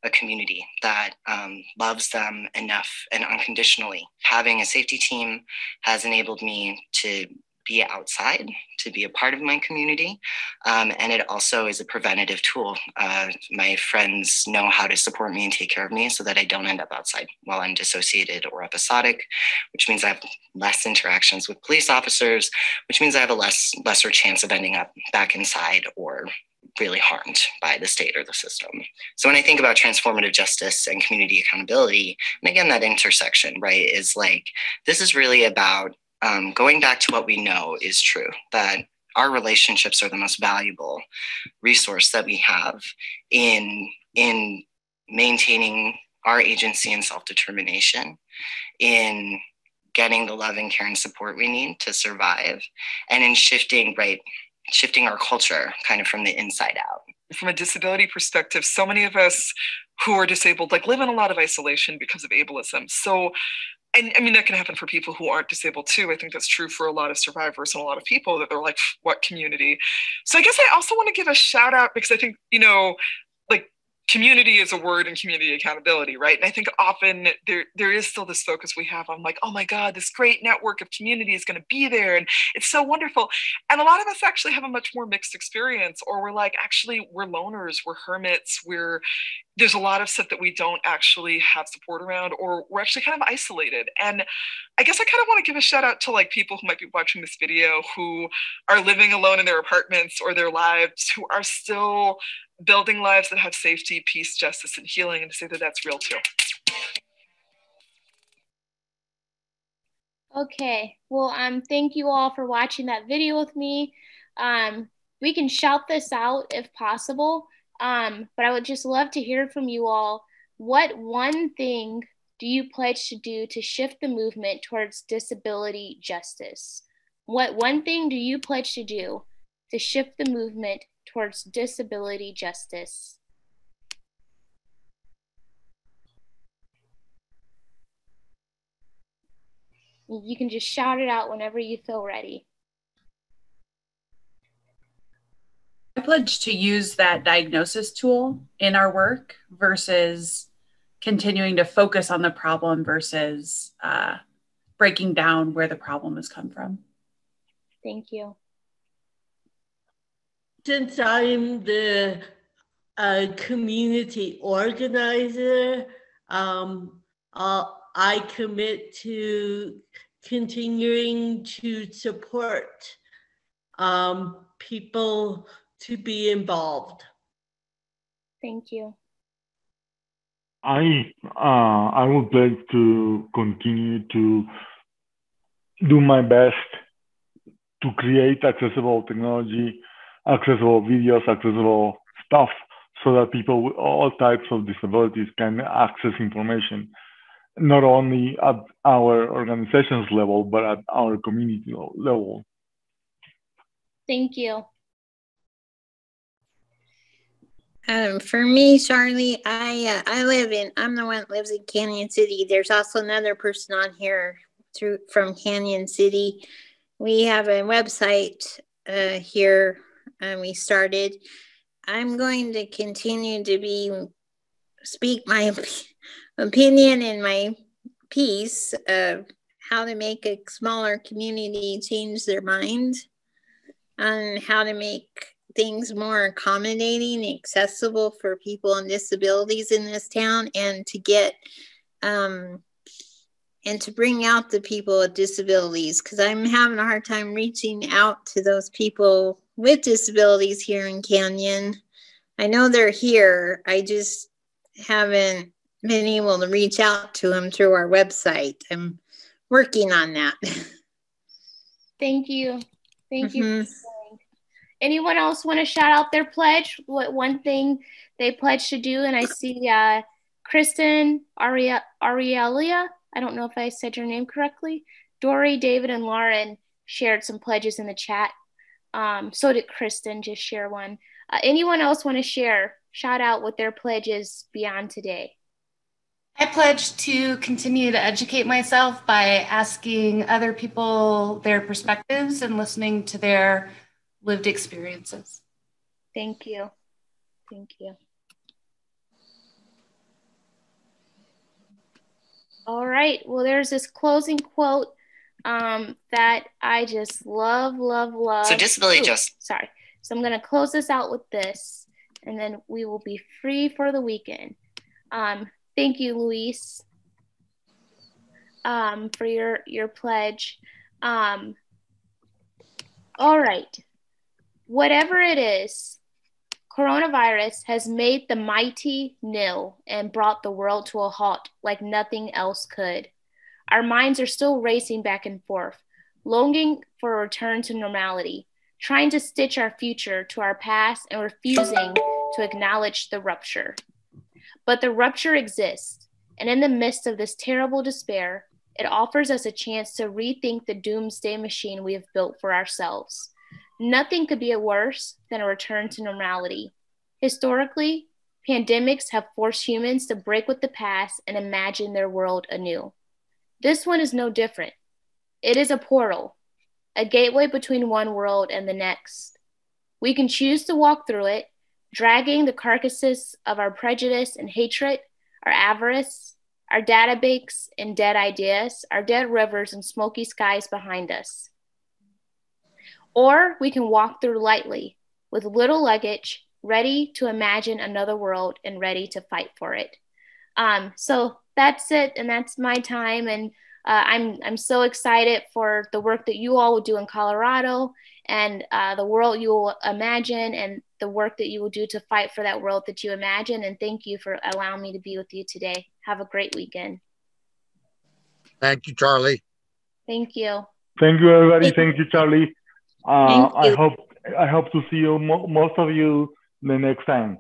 Speaker 17: a community that um, loves them enough and unconditionally. Having a safety team has enabled me to be outside, to be a part of my community. Um, and it also is a preventative tool. Uh, my friends know how to support me and take care of me so that I don't end up outside while I'm dissociated or episodic, which means I have less interactions with police officers, which means I have a less lesser chance of ending up back inside or really harmed by the state or the system. So when I think about transformative justice and community accountability, and again, that intersection, right, is like, this is really about um, going back to what we know is true that our relationships are the most valuable resource that we have in in maintaining our agency and self-determination in getting the love and care and support we need to survive and in shifting right shifting our culture kind of from the inside out.
Speaker 18: From a disability perspective so many of us who are disabled like live in a lot of isolation because of ableism. So and I mean that can happen for people who aren't disabled too. I think that's true for a lot of survivors and a lot of people that they're like, what community? So I guess I also want to give a shout out because I think, you know, community is a word and community accountability, right? And I think often there there is still this focus we have on like, oh my God, this great network of community is going to be there and it's so wonderful. And a lot of us actually have a much more mixed experience, or we're like, actually, we're loners, we're hermits, we're there's a lot of stuff that we don't actually have support around, or we're actually kind of isolated. And I guess I kind of want to give a shout out to like people who might be watching this video who are living alone in their apartments or their lives, who are still building lives that have safety, peace, justice, and healing, and to say that that's real too.
Speaker 3: Okay, well, um, thank you all for watching that video with me. Um, we can shout this out if possible, um, but I would just love to hear from you all. What one thing do you pledge to do to shift the movement towards disability justice? What one thing do you pledge to do to shift the movement towards disability justice. You can just shout it out whenever you feel ready.
Speaker 6: I pledge to use that diagnosis tool in our work versus continuing to focus on the problem versus uh, breaking down where the problem has come from.
Speaker 3: Thank you
Speaker 9: since I'm the uh, community organizer, um, I commit to continuing to support um, people to be involved.
Speaker 3: Thank you.
Speaker 14: I uh, I would like to continue to do my best to create accessible technology accessible videos, accessible stuff, so that people with all types of disabilities can access information, not only at our organization's level, but at our community level.
Speaker 3: Thank you.
Speaker 19: Um, for me, Charlie, I uh, I live in. I'm the one that lives in Cañon City. There's also another person on here through from Cañon City. We have a website uh, here and we started. I'm going to continue to be speak my opinion and my piece of how to make a smaller community change their mind on how to make things more accommodating, accessible for people with disabilities in this town, and to get um, and to bring out the people with disabilities because I'm having a hard time reaching out to those people with disabilities here in Cañon. I know they're here. I just haven't been able to reach out to them through our website. I'm working on that.
Speaker 3: Thank you. Thank mm-hmm. you. Anyone else want to shout out their pledge? What one thing they pledged to do? And I see uh, Kristen Aria- Arielia. I don't know if I said your name correctly. Dory, David, and Lauren shared some pledges in the chat. Um, so did Kristen just share one. Uh, anyone else want to share? Shout out what their pledge is beyond today.
Speaker 7: I pledge to continue to educate myself by asking other people their perspectives and listening to their lived experiences.
Speaker 3: Thank you. Thank you. All right. Well, there's this closing quote um, that I just love, love, love.
Speaker 17: So disability
Speaker 3: Ooh,
Speaker 17: just
Speaker 3: sorry. So I'm gonna close this out with this, and then we will be free for the weekend. Um, thank you, Luis, um, for your your pledge. Um, all right. Whatever it is, coronavirus has made the mighty nil and brought the world to a halt like nothing else could. Our minds are still racing back and forth, longing for a return to normality, trying to stitch our future to our past and refusing to acknowledge the rupture. But the rupture exists, and in the midst of this terrible despair, it offers us a chance to rethink the doomsday machine we have built for ourselves. Nothing could be worse than a return to normality. Historically, pandemics have forced humans to break with the past and imagine their world anew. This one is no different. It is a portal, a gateway between one world and the next. We can choose to walk through it, dragging the carcasses of our prejudice and hatred, our avarice, our database and dead ideas, our dead rivers and smoky skies behind us. Or we can walk through lightly, with little luggage, ready to imagine another world and ready to fight for it. Um, so that's it, and that's my time. And uh, I'm I'm so excited for the work that you all will do in Colorado and uh, the world you will imagine and the work that you will do to fight for that world that you imagine. And thank you for allowing me to be with you today. Have a great weekend.
Speaker 16: Thank you, Charlie.
Speaker 3: Thank you.
Speaker 14: Thank you, everybody. Thank you, Charlie. Uh,
Speaker 3: Thank
Speaker 14: I hope I hope to see you mo- most of you the next time.